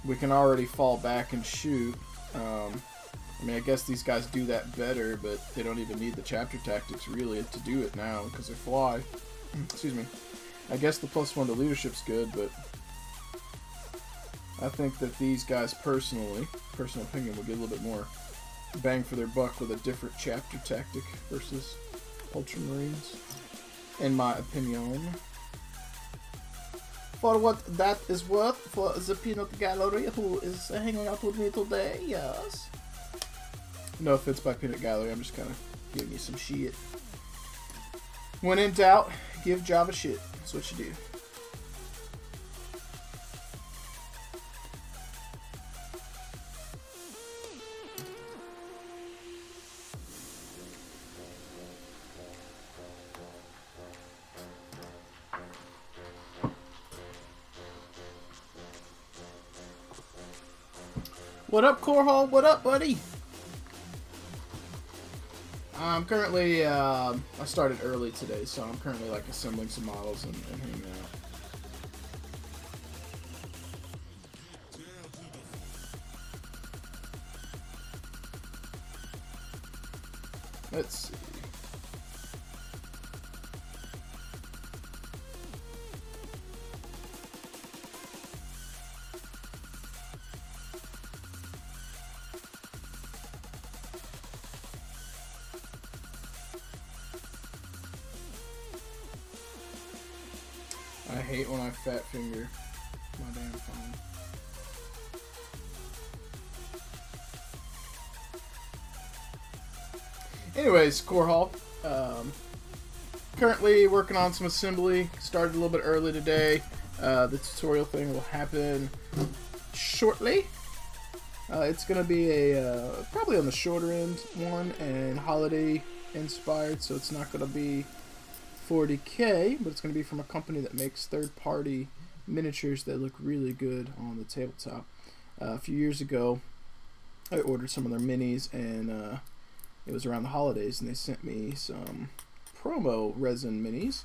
we can already fall back and shoot. Um, I mean, I guess these guys do that better, but they don't even need the chapter tactics really to do it now because they fly. Excuse me. I guess the plus one to leadership's good, but I think that these guys personally, personal opinion, will get a little bit more bang for their buck with a different chapter tactic versus Ultramarines, in my opinion. For what that is worth, for the peanut gallery who is hanging out with me today, yes. No offense by peanut gallery, I'm just kind of giving you some shit. When in doubt, give Java shit. That's what you do. What up, Corehall? What up, buddy? I'm currently, um I started early today, so I'm currently like assembling some models and, and hanging out. Let's see. Hall. Um, currently working on some assembly. Started a little bit early today. Uh, the tutorial thing will happen shortly. Uh, it's going to be a uh, probably on the shorter end one and holiday inspired, so it's not going to be 40k, but it's going to be from a company that makes third-party miniatures that look really good on the tabletop. Uh, a few years ago, I ordered some of their minis, and uh, it was around the holidays, and they sent me some promo resin minis,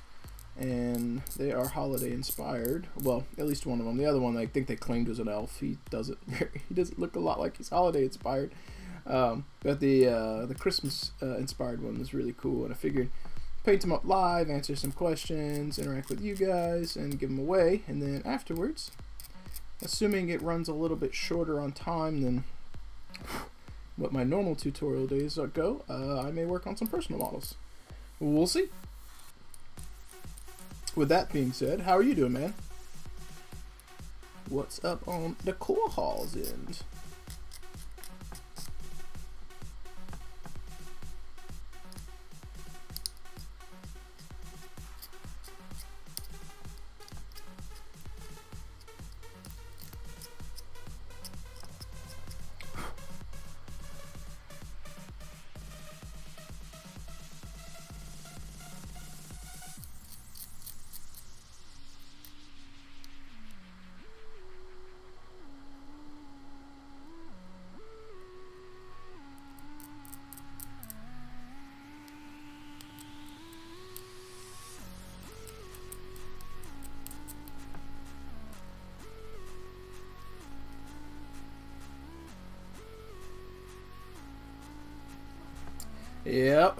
and they are holiday inspired. Well, at least one of them. The other one, I think they claimed was an elf. He doesn't. He doesn't look a lot like he's holiday inspired. Um, but the uh, the Christmas uh, inspired one was really cool, and I figured paint them up live, answer some questions, interact with you guys, and give them away. And then afterwards, assuming it runs a little bit shorter on time than what my normal tutorial days go, uh, I may work on some personal models. We'll see. With that being said, how are you doing, man? What's up on the core halls end?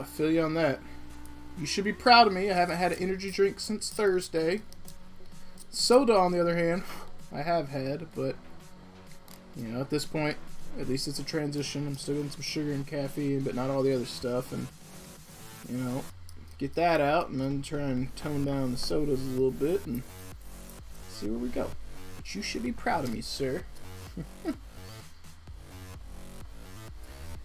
I feel you on that. You should be proud of me. I haven't had an energy drink since Thursday. Soda, on the other hand, I have had, but you know, at this point, at least it's a transition. I'm still getting some sugar and caffeine, but not all the other stuff, and you know, get that out, and then try and tone down the sodas a little bit, and see where we go. But you should be proud of me, sir.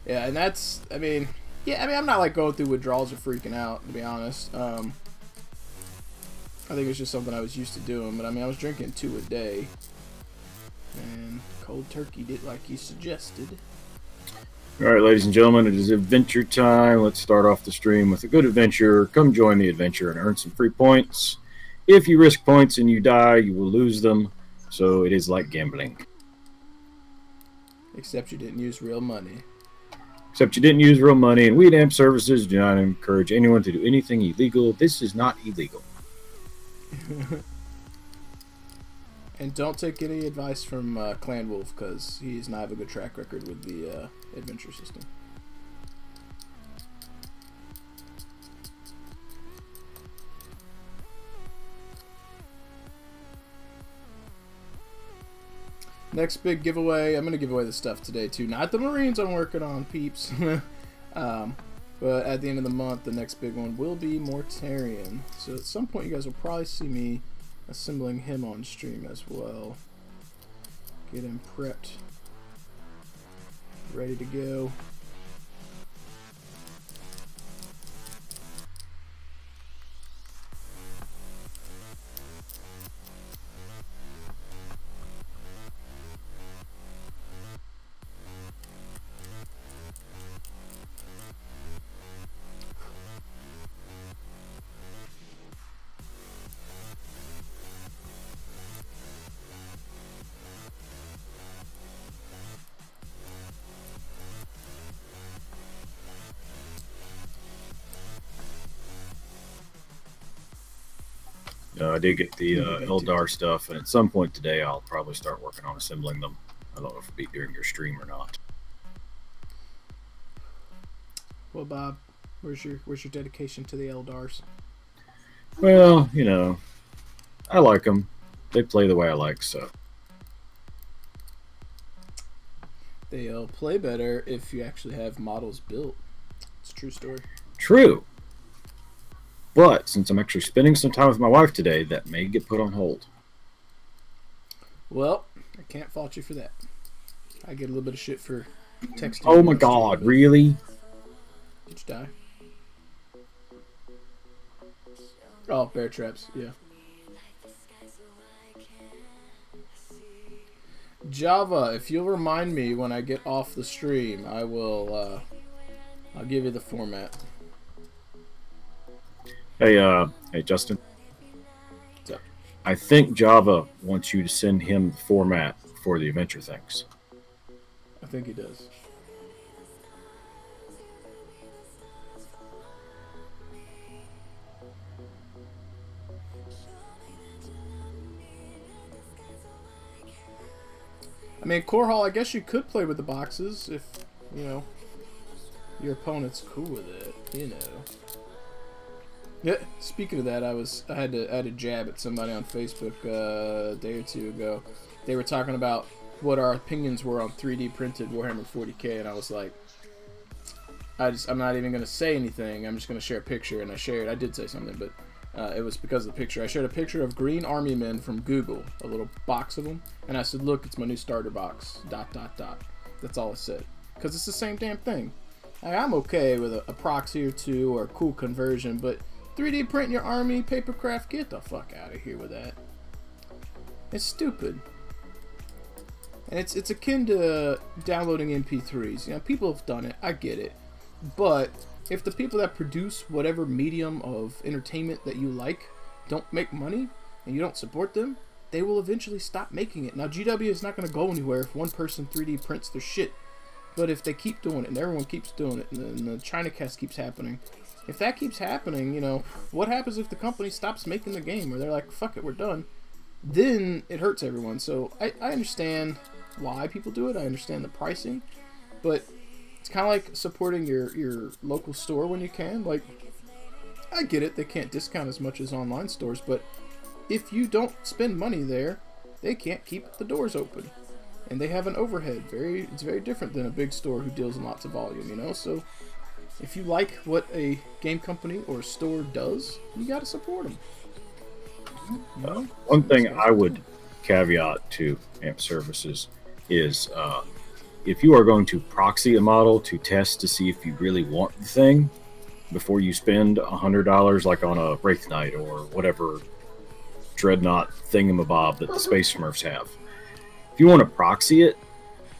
yeah, and that's, I mean, yeah, I mean, I'm not like going through withdrawals or freaking out, to be honest. Um, I think it's just something I was used to doing, but I mean, I was drinking two a day, and cold turkey did like you suggested. All right, ladies and gentlemen, it is adventure time. Let's start off the stream with a good adventure. Come join the adventure and earn some free points. If you risk points and you die, you will lose them. So it is like gambling. Except you didn't use real money. Except you didn't use real money, and Weed Amp Services do not encourage anyone to do anything illegal. This is not illegal. And don't take any advice from uh, Clan Wolf because he does not have a good track record with the uh, adventure system. Next big giveaway, I'm going to give away the stuff today too. Not the Marines I'm working on, peeps. um, but at the end of the month, the next big one will be Mortarion. So at some point, you guys will probably see me assembling him on stream as well. Get him prepped, ready to go. Uh, I did get the uh, Eldar stuff, and at some point today, I'll probably start working on assembling them. I don't know if it'll be during your stream or not. Well, Bob, where's your where's your dedication to the Eldars? Well, you know, I like them. They play the way I like, so. They'll play better if you actually have models built. It's a true story. True. But since I'm actually spending some time with my wife today, that may get put on hold. Well, I can't fault you for that. I get a little bit of shit for texting. Oh my god, really? Did you die? Oh, bear traps. Yeah. Java, if you'll remind me when I get off the stream, I will. Uh, I'll give you the format. Hey, uh, hey, Justin. I think Java wants you to send him the format for the adventure things. I think he does. I mean, Core Hall, I guess you could play with the boxes if, you know, your opponent's cool with it, you know. Yeah. Speaking of that, I was I had to I had to jab at somebody on Facebook uh, a day or two ago. They were talking about what our opinions were on 3D printed Warhammer 40k, and I was like, I just I'm not even gonna say anything. I'm just gonna share a picture, and I shared. I did say something, but uh, it was because of the picture. I shared a picture of green army men from Google, a little box of them, and I said, "Look, it's my new starter box." Dot dot dot. That's all I said, because it's the same damn thing. I'm okay with a, a proxy or two or a cool conversion, but 3D print your army papercraft, get the fuck out of here with that. It's stupid. And it's it's akin to downloading MP3s. You know, people have done it. I get it. But if the people that produce whatever medium of entertainment that you like don't make money and you don't support them, they will eventually stop making it. Now GW is not going to go anywhere if one person 3D prints their shit. But if they keep doing it and everyone keeps doing it and the, and the China cast keeps happening, if that keeps happening, you know, what happens if the company stops making the game or they're like, fuck it, we're done? Then it hurts everyone. So I, I understand why people do it. I understand the pricing, but it's kind of like supporting your your local store when you can. Like, I get it; they can't discount as much as online stores, but if you don't spend money there, they can't keep the doors open, and they have an overhead. Very, it's very different than a big store who deals in lots of volume. You know, so if you like what a game company or store does, you got to support them. Know? One thing I would caveat to AMP services is uh, if you are going to proxy a model to test to see if you really want the thing before you spend a hundred dollars, like on a Wraith Knight or whatever dreadnought thingamabob that the Space Smurfs have. If you want to proxy it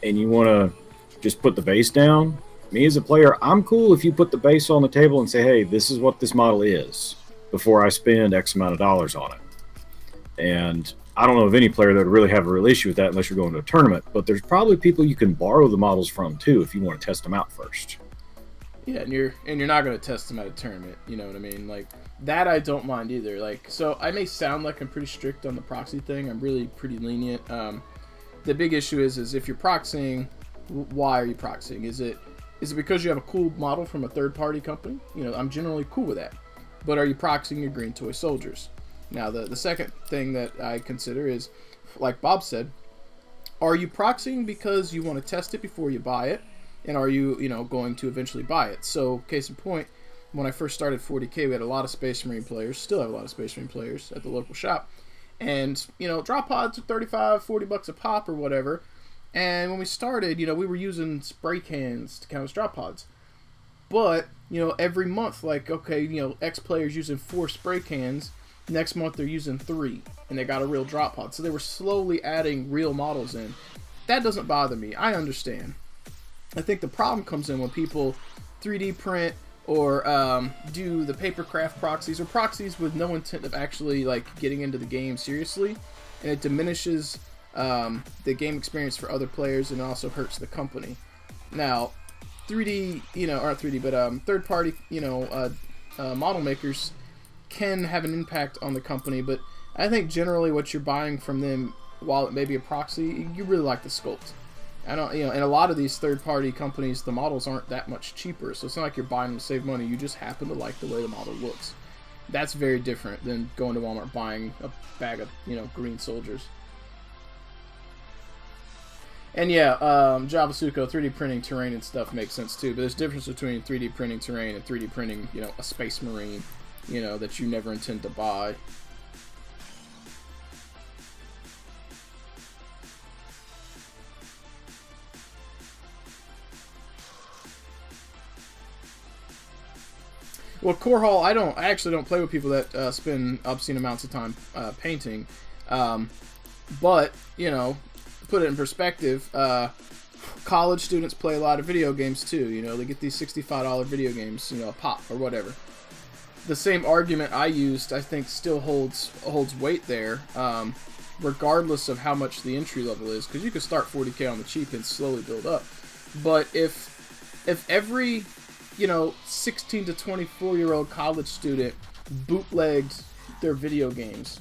and you want to just put the base down, me as a player, I'm cool if you put the base on the table and say, "Hey, this is what this model is," before I spend X amount of dollars on it. And I don't know of any player that would really have a real issue with that unless you're going to a tournament. But there's probably people you can borrow the models from too if you want to test them out first. Yeah, and you're and you're not gonna test them at a tournament. You know what I mean? Like that, I don't mind either. Like, so I may sound like I'm pretty strict on the proxy thing. I'm really pretty lenient. Um, the big issue is, is if you're proxying, why are you proxying? Is it is it because you have a cool model from a third party company? You know, I'm generally cool with that. But are you proxying your green toy soldiers? Now, the the second thing that I consider is, like Bob said, are you proxying because you want to test it before you buy it? and are you you know going to eventually buy it so case in point when i first started 40k we had a lot of space marine players still have a lot of space marine players at the local shop and you know drop pods are 35 40 bucks a pop or whatever and when we started you know we were using spray cans to count as drop pods. But you know every month like okay you know x players using four spray cans. Next month they're using three and they got a real drop pod. So they were slowly adding real models in. That doesn't bother me. I understand. I think the problem comes in when people 3D print or um, do the papercraft proxies or proxies with no intent of actually like getting into the game seriously, and it diminishes um, the game experience for other players and also hurts the company. Now, 3D, you know, or not 3D, but um, third party, you know, uh, uh, model makers can have an impact on the company, but I think generally what you're buying from them, while it may be a proxy, you really like the sculpt. I don't, you know, and a lot of these third-party companies, the models aren't that much cheaper, so it's not like you're buying them to save money. You just happen to like the way the model looks. That's very different than going to Walmart buying a bag of, you know, green soldiers. And yeah, um, Javasuko 3D printing terrain and stuff makes sense too. But there's a difference between 3D printing terrain and 3D printing, you know, a space marine, you know, that you never intend to buy. Well, core hall, I don't. I actually don't play with people that uh, spend obscene amounts of time uh, painting. Um, but you know, put it in perspective. Uh, college students play a lot of video games too. You know, they get these sixty-five dollar video games, you know, a pop or whatever. The same argument I used, I think, still holds holds weight there, um, regardless of how much the entry level is, because you can start 40k on the cheap and slowly build up. But if if every you know, 16 to 24 year old college student bootlegged their video games.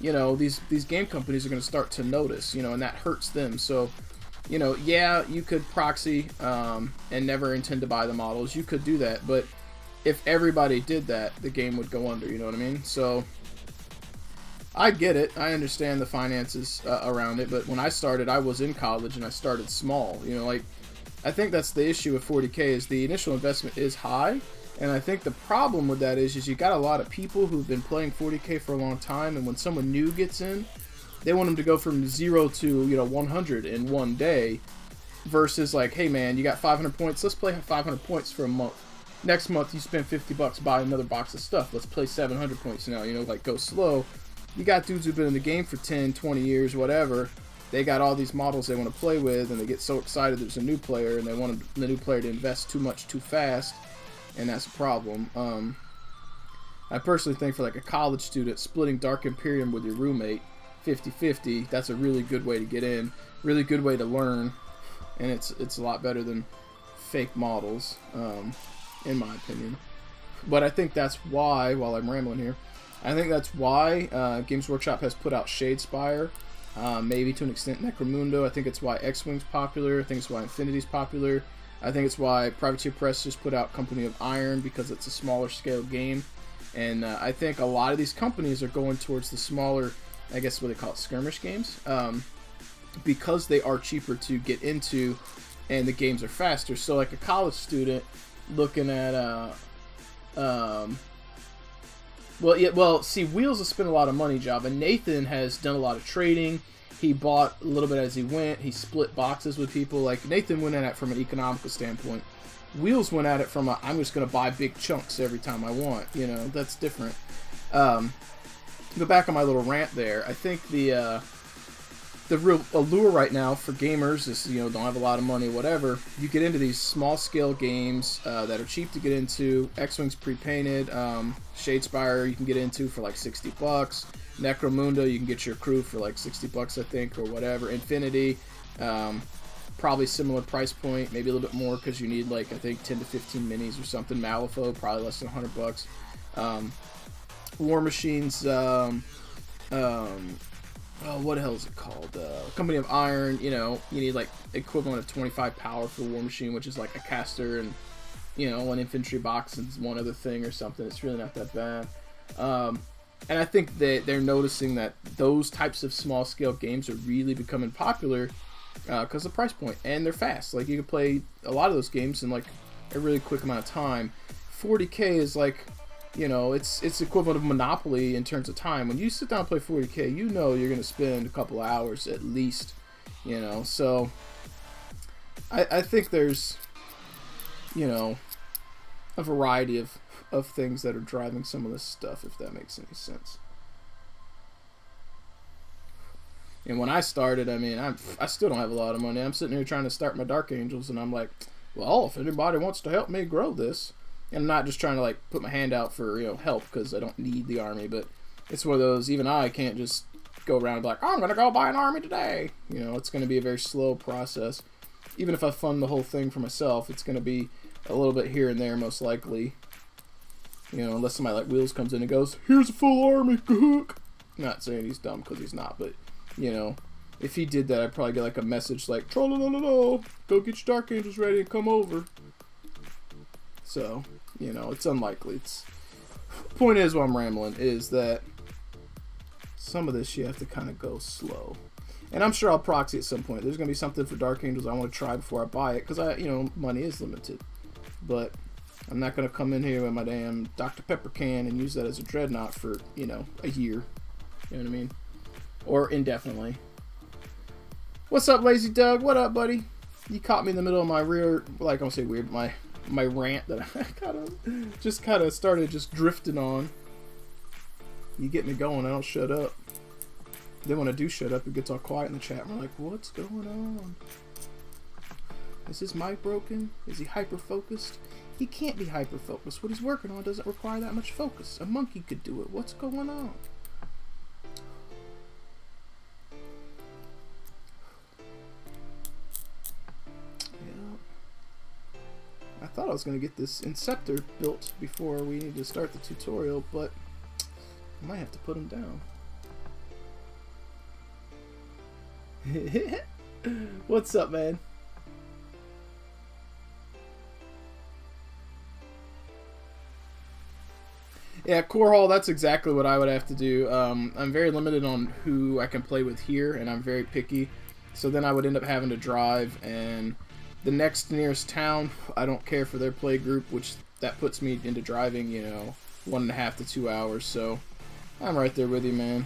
You know these these game companies are going to start to notice you know and that hurts them. So you know yeah you could proxy um, and never intend to buy the models. You could do that but if everybody did that the game would go under you know what i mean? So i get it. I understand the finances uh, around it but when i started i was in college and i started small you know like i think that's the issue with 40k is the initial investment is high and I think the problem with that is, is you got a lot of people who've been playing 40k for a long time, and when someone new gets in, they want them to go from zero to you know 100 in one day, versus like, hey man, you got 500 points, let's play 500 points for a month. Next month you spend 50 bucks, buy another box of stuff. Let's play 700 points now. You know, like go slow. You got dudes who've been in the game for 10, 20 years, whatever. They got all these models they want to play with, and they get so excited there's a new player, and they want the new player to invest too much too fast and that's a problem. Um, I personally think for like a college student, splitting Dark Imperium with your roommate 50-50, that's a really good way to get in, really good way to learn, and it's it's a lot better than fake models, um, in my opinion. But I think that's why, while I'm rambling here, I think that's why uh, Games Workshop has put out Shadespire, uh, maybe to an extent Necromunda. I think it's why X-Wing's popular. I think it's why Infinity's popular. I think it's why Privateer Press just put out Company of Iron because it's a smaller scale game, and uh, I think a lot of these companies are going towards the smaller, I guess what they call it, skirmish games, um, because they are cheaper to get into, and the games are faster. So like a college student looking at, uh, um, well, yeah, well, see, Wheels has spent a lot of money, and Nathan has done a lot of trading he bought a little bit as he went. He split boxes with people. Like Nathan went at it from an economical standpoint. Wheels went at it from a I'm just going to buy big chunks every time I want. You know, that's different. Um, but back on my little rant there, I think the uh, the real allure right now for gamers is you know don't have a lot of money, whatever. You get into these small scale games uh, that are cheap to get into. X Wing's pre painted. Um, Shadespire you can get into for like sixty bucks. Necromunda, you can get your crew for like 60 bucks, I think, or whatever. Infinity, um, probably similar price point, maybe a little bit more because you need like I think 10 to 15 minis or something. Malifaux, probably less than 100 bucks. Um, War Machines, um, um, oh, what the hell is it called? Uh, Company of Iron. You know, you need like equivalent of 25 power for War Machine, which is like a caster and you know an infantry box and one other thing or something. It's really not that bad. Um, and I think that they're noticing that those types of small scale games are really becoming popular uh, because of the price point and they're fast. Like you can play a lot of those games in like a really quick amount of time. 40k is like, you know, it's it's equivalent of Monopoly in terms of time. When you sit down and play 40k, you know you're gonna spend a couple hours at least. You know, so I, I think there's, you know, a variety of of things that are driving some of this stuff, if that makes any sense. And when I started, I mean, I'm, I still don't have a lot of money. I'm sitting here trying to start my Dark Angels, and I'm like, well, if anybody wants to help me grow this, and I'm not just trying to like put my hand out for you know help because I don't need the army, but it's one of those. Even I can't just go around like, I'm gonna go buy an army today. You know, it's gonna be a very slow process. Even if I fund the whole thing for myself, it's gonna be a little bit here and there, most likely. You know, unless somebody like Wheels comes in and goes, "Here's a full army." not saying he's dumb because he's not, but you know, if he did that, I'd probably get like a message like, "Trollololo, go get your Dark Angels ready and come over." So, you know, it's unlikely. It's point is, while I'm rambling is that some of this you have to kind of go slow. And I'm sure I'll proxy at some point. There's gonna be something for Dark Angels I want to try before I buy it because I, you know, money is limited. But I'm not gonna come in here with my damn Dr. Pepper can and use that as a dreadnought for you know a year. You know what I mean? Or indefinitely. What's up, Lazy Doug? What up, buddy? You caught me in the middle of my rear, like I'm say weird, my my rant that I kind of just kind of started just drifting on. You get me going, I don't shut up. Then when I do shut up, it gets all quiet in the chat. We're like, what's going on? Is his mic broken? Is he hyper focused? He can't be hyper focused. What he's working on doesn't require that much focus. A monkey could do it. What's going on? Yeah. I thought I was going to get this Inceptor built before we need to start the tutorial, but I might have to put him down. What's up, man? Yeah, core hall. That's exactly what I would have to do. Um, I'm very limited on who I can play with here, and I'm very picky. So then I would end up having to drive, and the next nearest town, I don't care for their play group, which that puts me into driving, you know, one and a half to two hours. So I'm right there with you, man.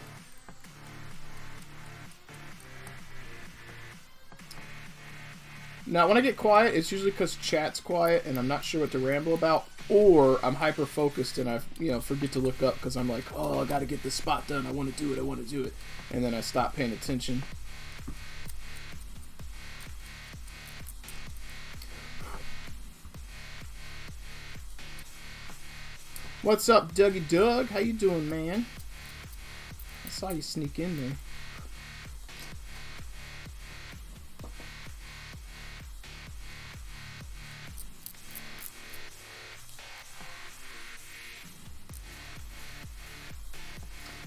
Now, when I get quiet, it's usually because chat's quiet and I'm not sure what to ramble about, or I'm hyper focused and I, you know, forget to look up because I'm like, oh, I got to get this spot done. I want to do it. I want to do it, and then I stop paying attention. What's up, Dougie Doug? How you doing, man? I saw you sneak in there.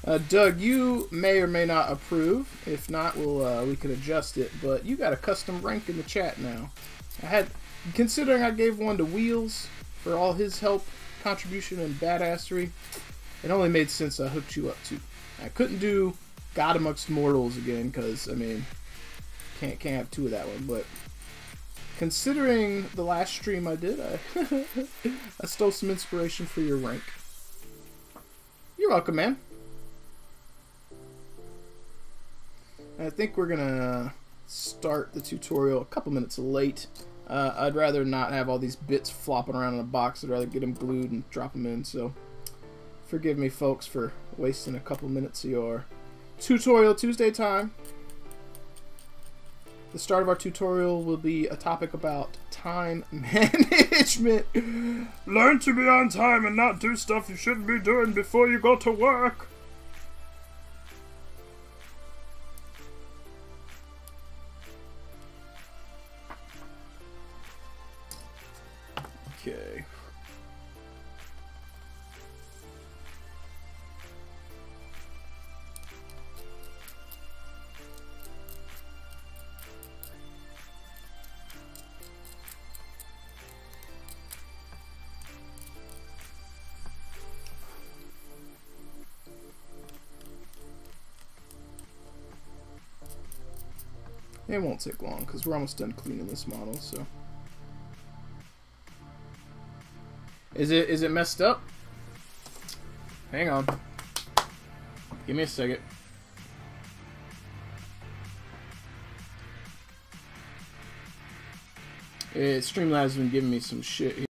Uh, Doug, you may or may not approve. If not, we'll uh, we can adjust it. But you got a custom rank in the chat now. I had, considering I gave one to Wheels for all his help, contribution, and badassery, it only made sense I hooked you up too. I couldn't do God Amongst Mortals again because I mean, can't can't have two of that one. But considering the last stream I did, I I stole some inspiration for your rank. You're welcome, man. I think we're gonna start the tutorial a couple minutes late. Uh, I'd rather not have all these bits flopping around in a box. I'd rather get them glued and drop them in. So, forgive me, folks, for wasting a couple minutes of your tutorial Tuesday time. The start of our tutorial will be a topic about time management. Learn to be on time and not do stuff you shouldn't be doing before you go to work. It won't take long because we're almost done cleaning this model, so. Is it is it messed up? Hang on. Give me a second. Streamlabs been giving me some shit here.